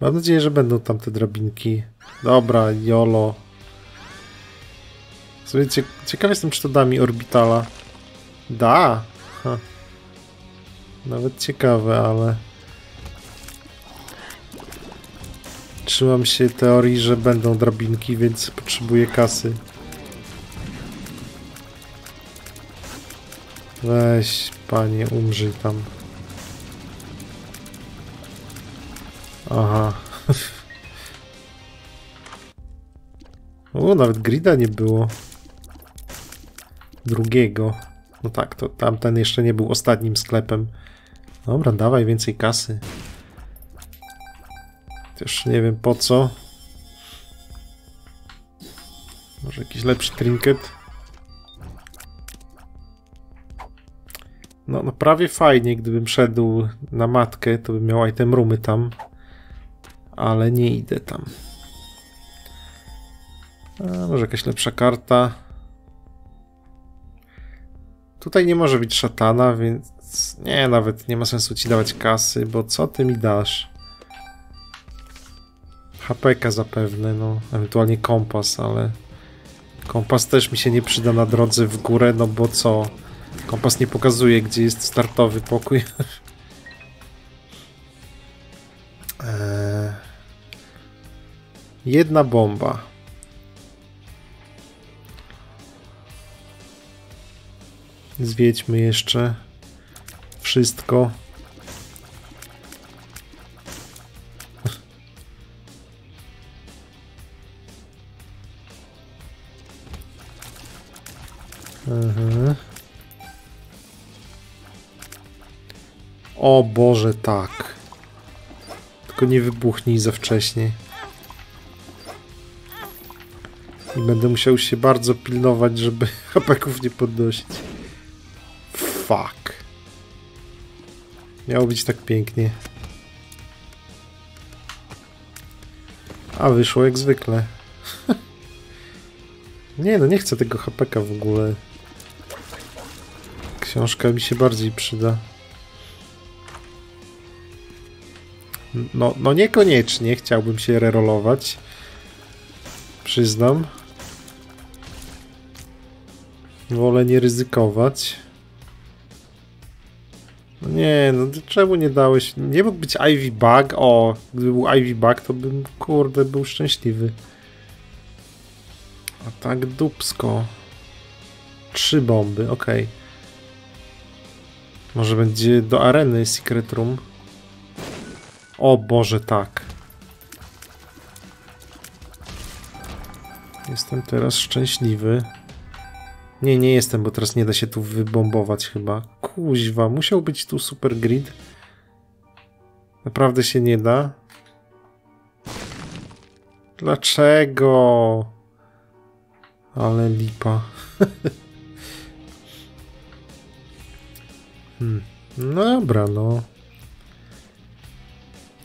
Mam nadzieję, że będą tam te drabinki. Dobra, jolo. Słuchajcie, ciekaw jestem, czy to da mi orbitala. Da! Ha. Nawet ciekawe, ale... Trzymam się teorii, że będą drabinki, więc potrzebuję kasy. Weź, panie, umrzyj tam. Aha. o, nawet grida nie było. Drugiego. No tak, to tamten jeszcze nie był ostatnim sklepem. Dobra, dawaj więcej kasy. Też nie wiem po co. Może jakiś lepszy trinket? No, no prawie fajnie, gdybym szedł na matkę, to bym miał item roomy tam. Ale nie idę tam. A, może jakaś lepsza karta. Tutaj nie może być szatana, więc nie, nawet nie ma sensu ci dawać kasy, bo co ty mi dasz? HPK zapewne, no, ewentualnie kompas, ale kompas też mi się nie przyda na drodze w górę, no bo co? Kompas nie pokazuje, gdzie jest startowy pokój. eee... Jedna bomba. Zwiedźmy jeszcze wszystko. Mhm. O Boże, tak. Tylko nie wybuchnij za wcześnie. I będę musiał się bardzo pilnować, żeby hapeków nie podnosić. Fuck. Miało być tak pięknie. A wyszło jak zwykle. nie no, nie chcę tego hapeka w ogóle. Książka mi się bardziej przyda. No, no niekoniecznie chciałbym się rerolować. Przyznam. Wolę nie ryzykować. No nie, no czemu nie dałeś? Nie mógł być Ivy Bug? O, gdyby był Ivy Bug, to bym, kurde, był szczęśliwy. A tak dupsko. Trzy bomby, okej. Okay. Może będzie do areny Secret Room. O Boże, tak. Jestem teraz szczęśliwy. Nie, nie jestem, bo teraz nie da się tu wybombować chyba. Kuźwa, musiał być tu super grid. Naprawdę się nie da. Dlaczego? Ale lipa. Hmm. No dobra, no.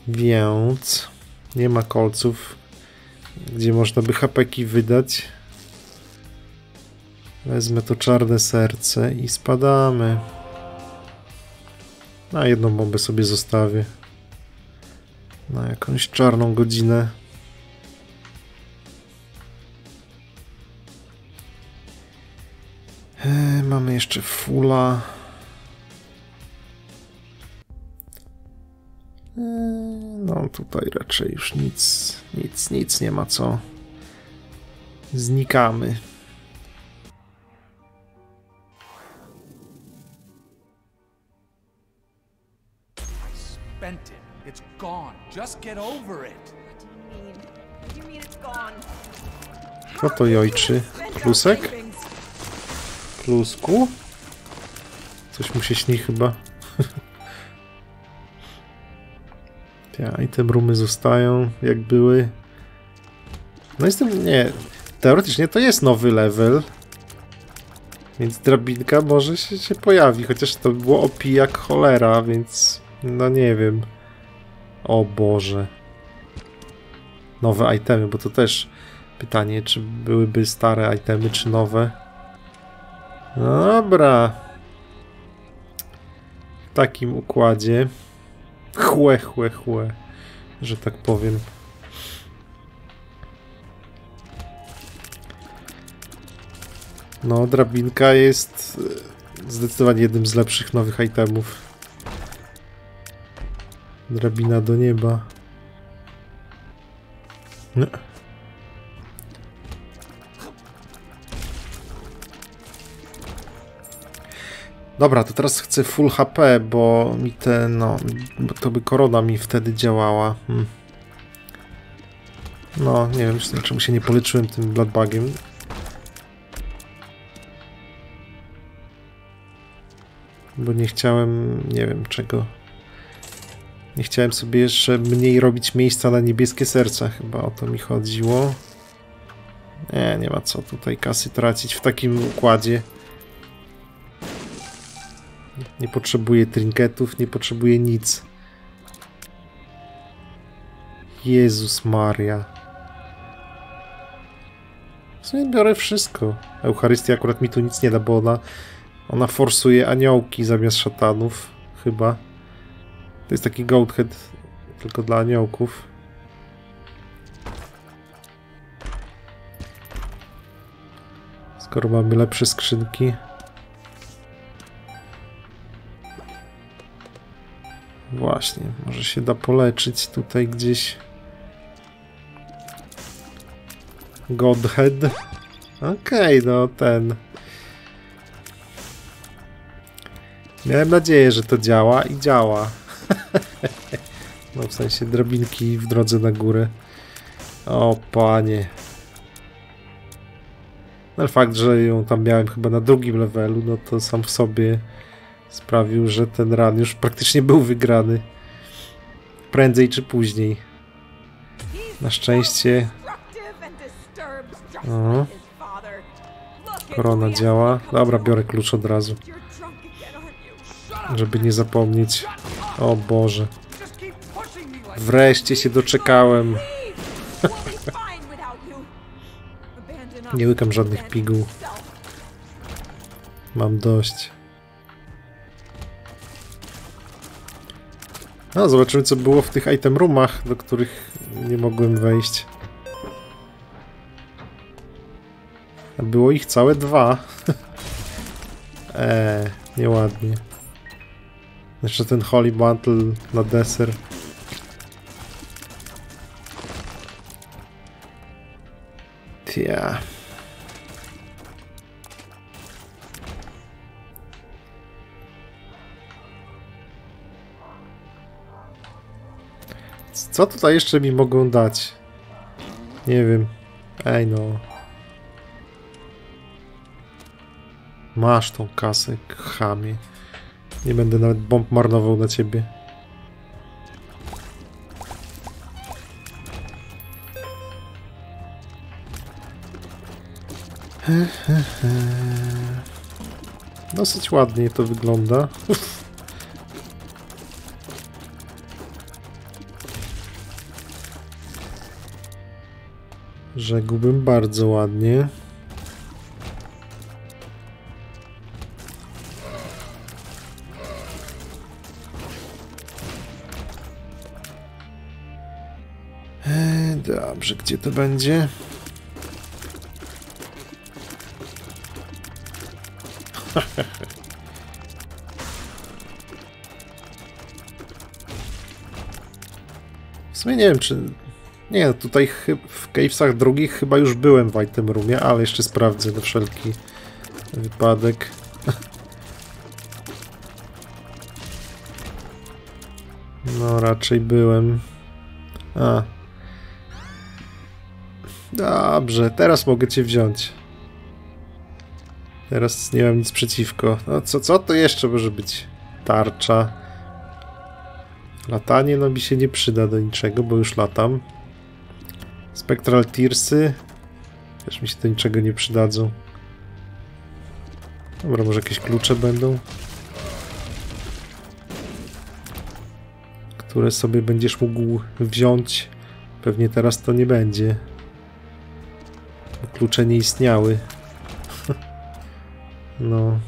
Więc nie ma kolców, gdzie można by hapeki wydać. Wezmę to czarne serce i spadamy. A jedną bombę sobie zostawię. Na jakąś czarną godzinę. Eee, mamy jeszcze fula. No tutaj raczej już nic, nic, nic nie ma co. Znikamy. Spent it. It's gone. Just get over it. Kto to jojczy? Klusek? Klusku? Coś mu się śni chyba. Ja, i te brumy zostają jak były. No jestem, nie, teoretycznie to jest nowy level. Więc drabinka może się, się pojawi, chociaż to było OP jak cholera, więc no nie wiem. O Boże. Nowe itemy, bo to też pytanie, czy byłyby stare itemy, czy nowe. No dobra. W takim układzie. Chłe, chłe, chłe, że tak powiem. No, drabinka jest e, zdecydowanie jednym z lepszych nowych itemów. Drabina do nieba. No. Dobra, to teraz chcę full HP, bo mi te, no, to by korona mi wtedy działała. Hmm. No, nie wiem, czemu się nie poleczyłem tym Bloodbugiem. Bo nie chciałem, nie wiem czego. Nie chciałem sobie jeszcze mniej robić miejsca na niebieskie serca, chyba o to mi chodziło. Nie, nie ma co tutaj kasy tracić w takim układzie. Nie potrzebuję trinketów, nie potrzebuję nic. Jezus Maria. W sumie biorę wszystko. Eucharystia akurat mi tu nic nie da, bo ona, ona forsuje aniołki zamiast szatanów, chyba. To jest taki goathead tylko dla aniołków. Skoro mamy lepsze skrzynki. Właśnie, może się da poleczyć tutaj gdzieś. Godhead. Okej, okay, no ten. Miałem nadzieję, że to działa i działa. no w sensie drabinki w drodze na górę. O panie. No fakt, że ją tam miałem chyba na drugim levelu, no to sam w sobie sprawił, że ten run już praktycznie był wygrany. Prędzej czy później. Na szczęście. O. Korona działa. Dobra, biorę klucz od razu. Żeby nie zapomnieć. O Boże. Wreszcie się doczekałem. nie łykam żadnych piguł. Mam dość. No, zobaczymy co było w tych item roomach, do których nie mogłem wejść. Było ich całe dwa. eee, nieładnie. Jeszcze ten Holy Mantle na deser. Tia. Co tutaj jeszcze mi mogą dać? Nie wiem. Ej no. Masz tą kasę, chamie. Nie będę nawet bomb marnował na ciebie. Dosyć ładnie to wygląda. Rzekłbym bardzo ładnie. Eee, dobrze, gdzie to będzie? W sumie nie wiem, czy... Nie, tutaj chy- w cavesach drugich chyba już byłem w item roomie, ale jeszcze sprawdzę na wszelki wypadek. No, raczej byłem. A. Dobrze, teraz mogę cię wziąć. Teraz nie mam nic przeciwko. No co, co to jeszcze może być? Tarcza. Latanie no mi się nie przyda do niczego, bo już latam. Spectral Tearsy też mi się do niczego nie przydadzą. Dobra, może jakieś klucze będą? Które sobie będziesz mógł wziąć. Pewnie teraz to nie będzie. Klucze nie istniały. no.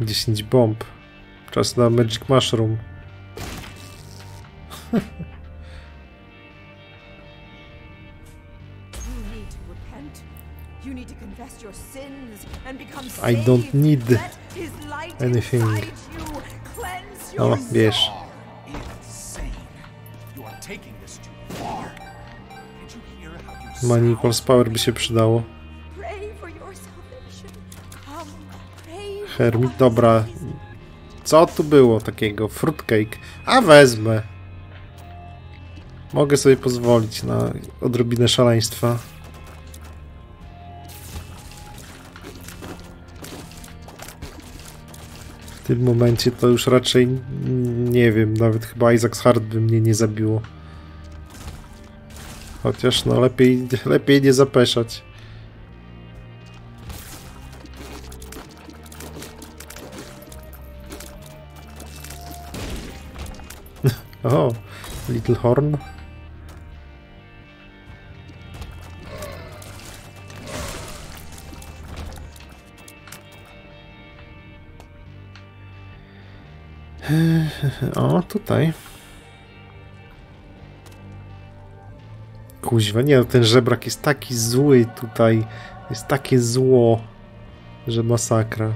10 bomb. Czas na Magic Mushroom. far. Did you hear how you Manipul's sound? Power by się przydało. Hermit, dobra. Co tu było takiego? Fruitcake. A wezmę. Mogę sobie pozwolić na odrobinę szaleństwa. Tym momencie to już raczej nie wiem, nawet chyba Isaac's Heart by mnie nie zabiło. Chociaż no lepiej, lepiej nie zapeszać. O, Little Horn. O, tutaj. Kuźwa, nie no, ten żebrak jest taki zły tutaj. Jest takie zło, że masakra.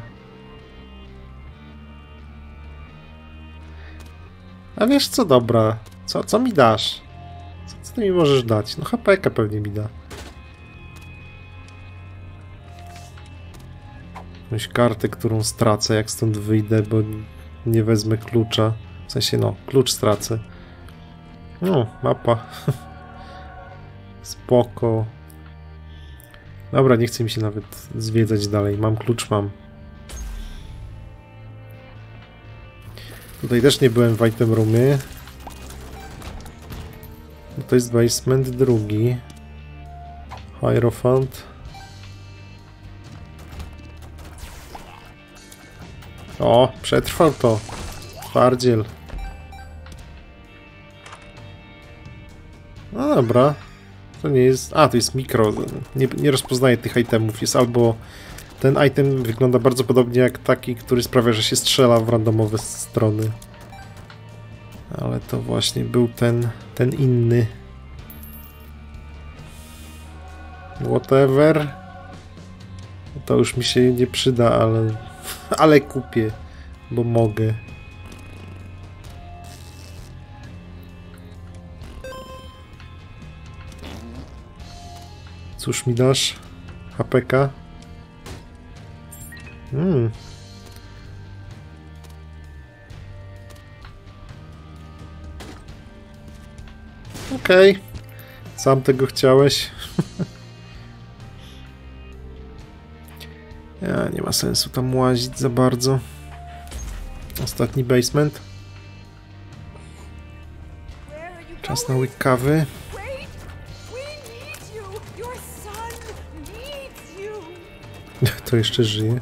A wiesz co, dobra. Co, co mi dasz? Co, co ty mi możesz dać? No HPK pewnie mi da. Jakąś kartę, którą stracę, jak stąd wyjdę, bo nie wezmę klucza. W sensie, no, klucz stracę. No, mapa. Spoko. Dobra, nie chce mi się nawet zwiedzać dalej. Mam klucz, mam. Tutaj też nie byłem w item roomie. To jest basement drugi. Hierophant. O, przetrwał to. Twardziel. No dobra. To nie jest... A, to jest mikro. Nie, nie rozpoznaję tych itemów. Jest albo... Ten item wygląda bardzo podobnie jak taki, który sprawia, że się strzela w randomowe strony. Ale to właśnie był ten, ten inny. Whatever. To już mi się nie przyda, ale, ale kupię, bo mogę. Cóż mi dasz? HPK? Hmm. Okej. Sam tego chciałeś. ja, nie ma sensu tam łazić za bardzo. Ostatni basement. Czas na łyk kawy. To jeszcze żyje.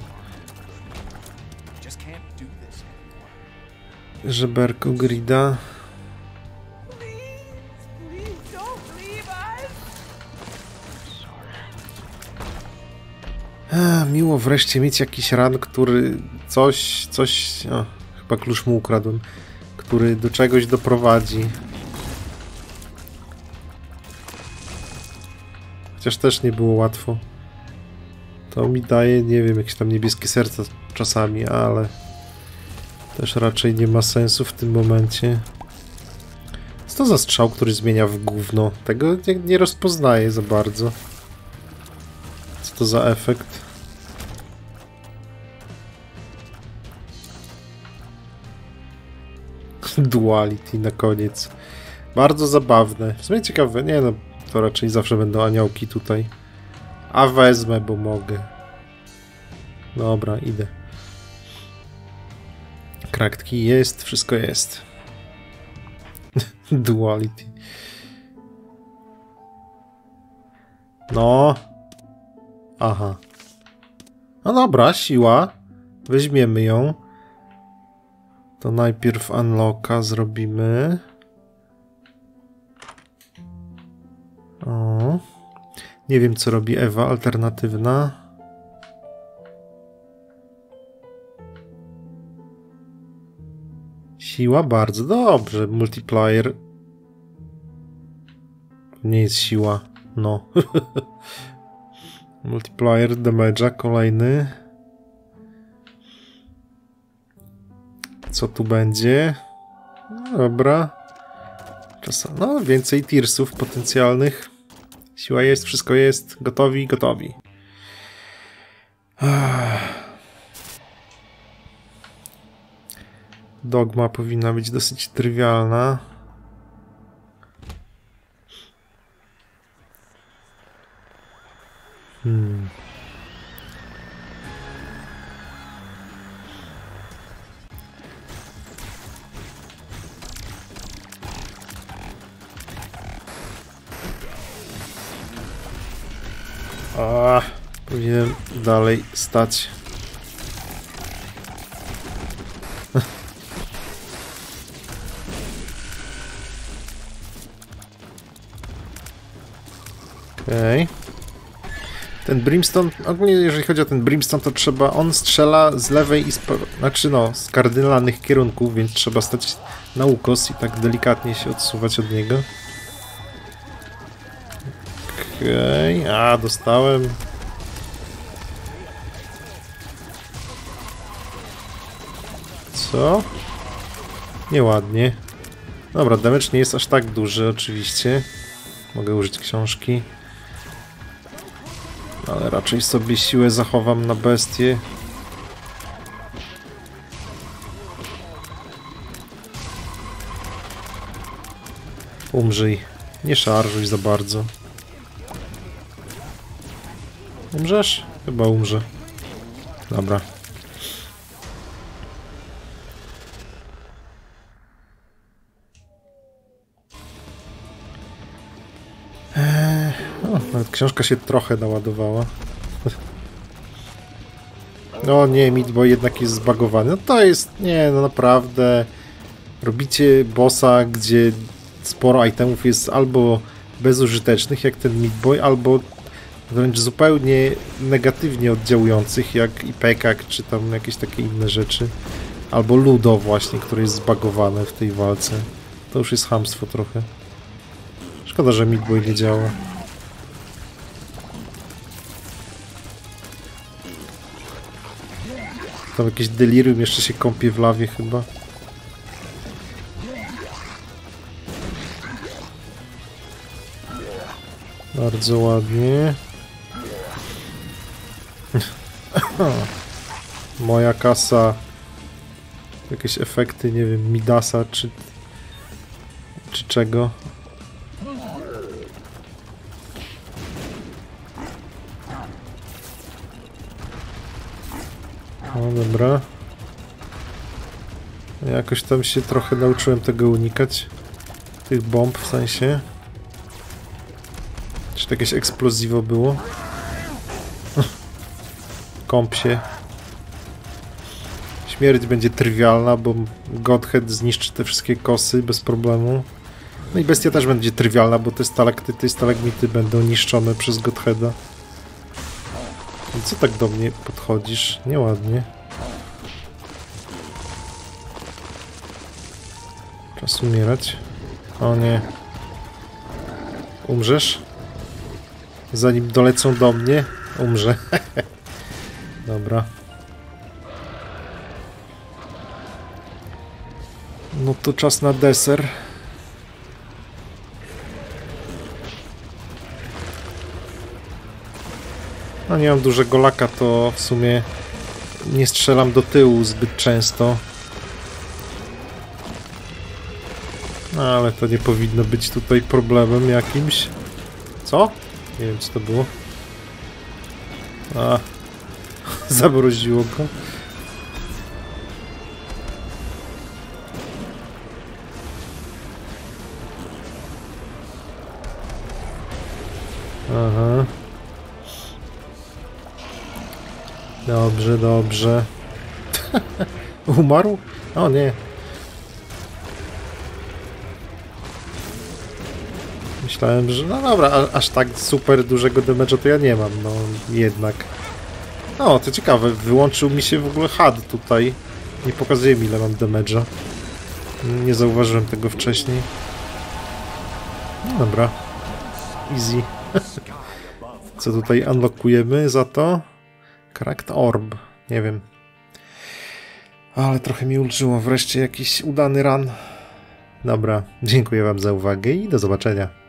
Żeberko grida. Miło wreszcie mieć jakiś ran, który coś, coś, o, chyba klucz mu ukradłem, który do czegoś doprowadzi. Chociaż też nie było łatwo. To mi daje, nie wiem, jakieś tam niebieskie serca czasami, ale też raczej nie ma sensu w tym momencie. Co to za strzał, który zmienia w gówno? Tego nie rozpoznaję za bardzo. To za efekt? Duality na koniec. Bardzo zabawne. W sumie ciekawe, nie no, to raczej zawsze będą aniołki tutaj. A wezmę, bo mogę. Dobra, idę. Kraktki jest, wszystko jest. Duality. No. Aha. No dobra, siła. Weźmiemy ją. To najpierw unlocka zrobimy. O. Nie wiem, co robi Ewa alternatywna. Siła bardzo dobrze. Multiplier. Nie jest siła. No. Multiplier damage'a kolejny. Co tu będzie? No dobra. Czasem, no, więcej tirsów potencjalnych. Siła jest, wszystko jest. Gotowi, gotowi. Dogma powinna być dosyć trywialna. Hmm. A, powinienem dalej stać. Okej. Okay. Ten Brimstone, ogólnie jeżeli chodzi o ten Brimstone, to trzeba, on strzela z lewej i z, znaczy no, z kardynalnych kierunków, więc trzeba stać na ukos i tak delikatnie się odsuwać od niego. Okej, okay. a dostałem. Co? Nieładnie. Dobra, damage nie jest aż tak duży oczywiście. Mogę użyć książki. Ale raczej sobie siłę zachowam na bestię. Umrzyj. Nie szarżuj za bardzo. Umrzesz? Chyba umrze. Dobra. Książka się trochę naładowała. No nie, Meat jednak jest zbagowany. No to jest, nie, no naprawdę. Robicie bossa, gdzie sporo itemów jest albo bezużytecznych, jak ten Meat Boy, albo wręcz zupełnie negatywnie oddziałujących, jak i Pekak, czy tam jakieś takie inne rzeczy. Albo Ludo właśnie, które jest zbagowane w tej walce. To już jest hamstwo trochę. Szkoda, że Midboy nie działa. Tam jakieś delirium jeszcze się kąpie w lawie chyba. Bardzo ładnie. Moja kasa. Jakieś efekty, nie wiem, Midasa czy... czy czego. No dobra. Jakoś tam się trochę nauczyłem tego unikać. Tych bomb w sensie. Czy to jakieś eksploziwo było? Kąp się. Śmierć będzie trywialna, bo Godhead zniszczy te wszystkie kosy bez problemu. No i bestia też będzie trywialna, bo te stalaktyty i stalagmity będą niszczone przez Godheada. Co tak do mnie podchodzisz? Nieładnie. Czas umierać. O nie. Umrzesz? Zanim dolecą do mnie, umrze. Dobra. No to czas na deser. No nie mam dużego laka, to w sumie nie strzelam do tyłu zbyt często. No ale to nie powinno być tutaj problemem jakimś. Co? Nie wiem co to było. A, zamroziło go. Dobrze, dobrze. Umarł? O nie. Myślałem, że no dobra, aż tak super dużego damage'a to ja nie mam, no jednak. No, to ciekawe, wyłączył mi się w ogóle HUD tutaj. Nie pokazuje mi ile mam damage'a. Nie zauważyłem tego wcześniej. No dobra. Easy. Co tutaj unlockujemy za to? Cracked Orb. Nie wiem. Ale trochę mi ulżyło. Wreszcie jakiś udany run. Dobra, dziękuję wam za uwagę i do zobaczenia.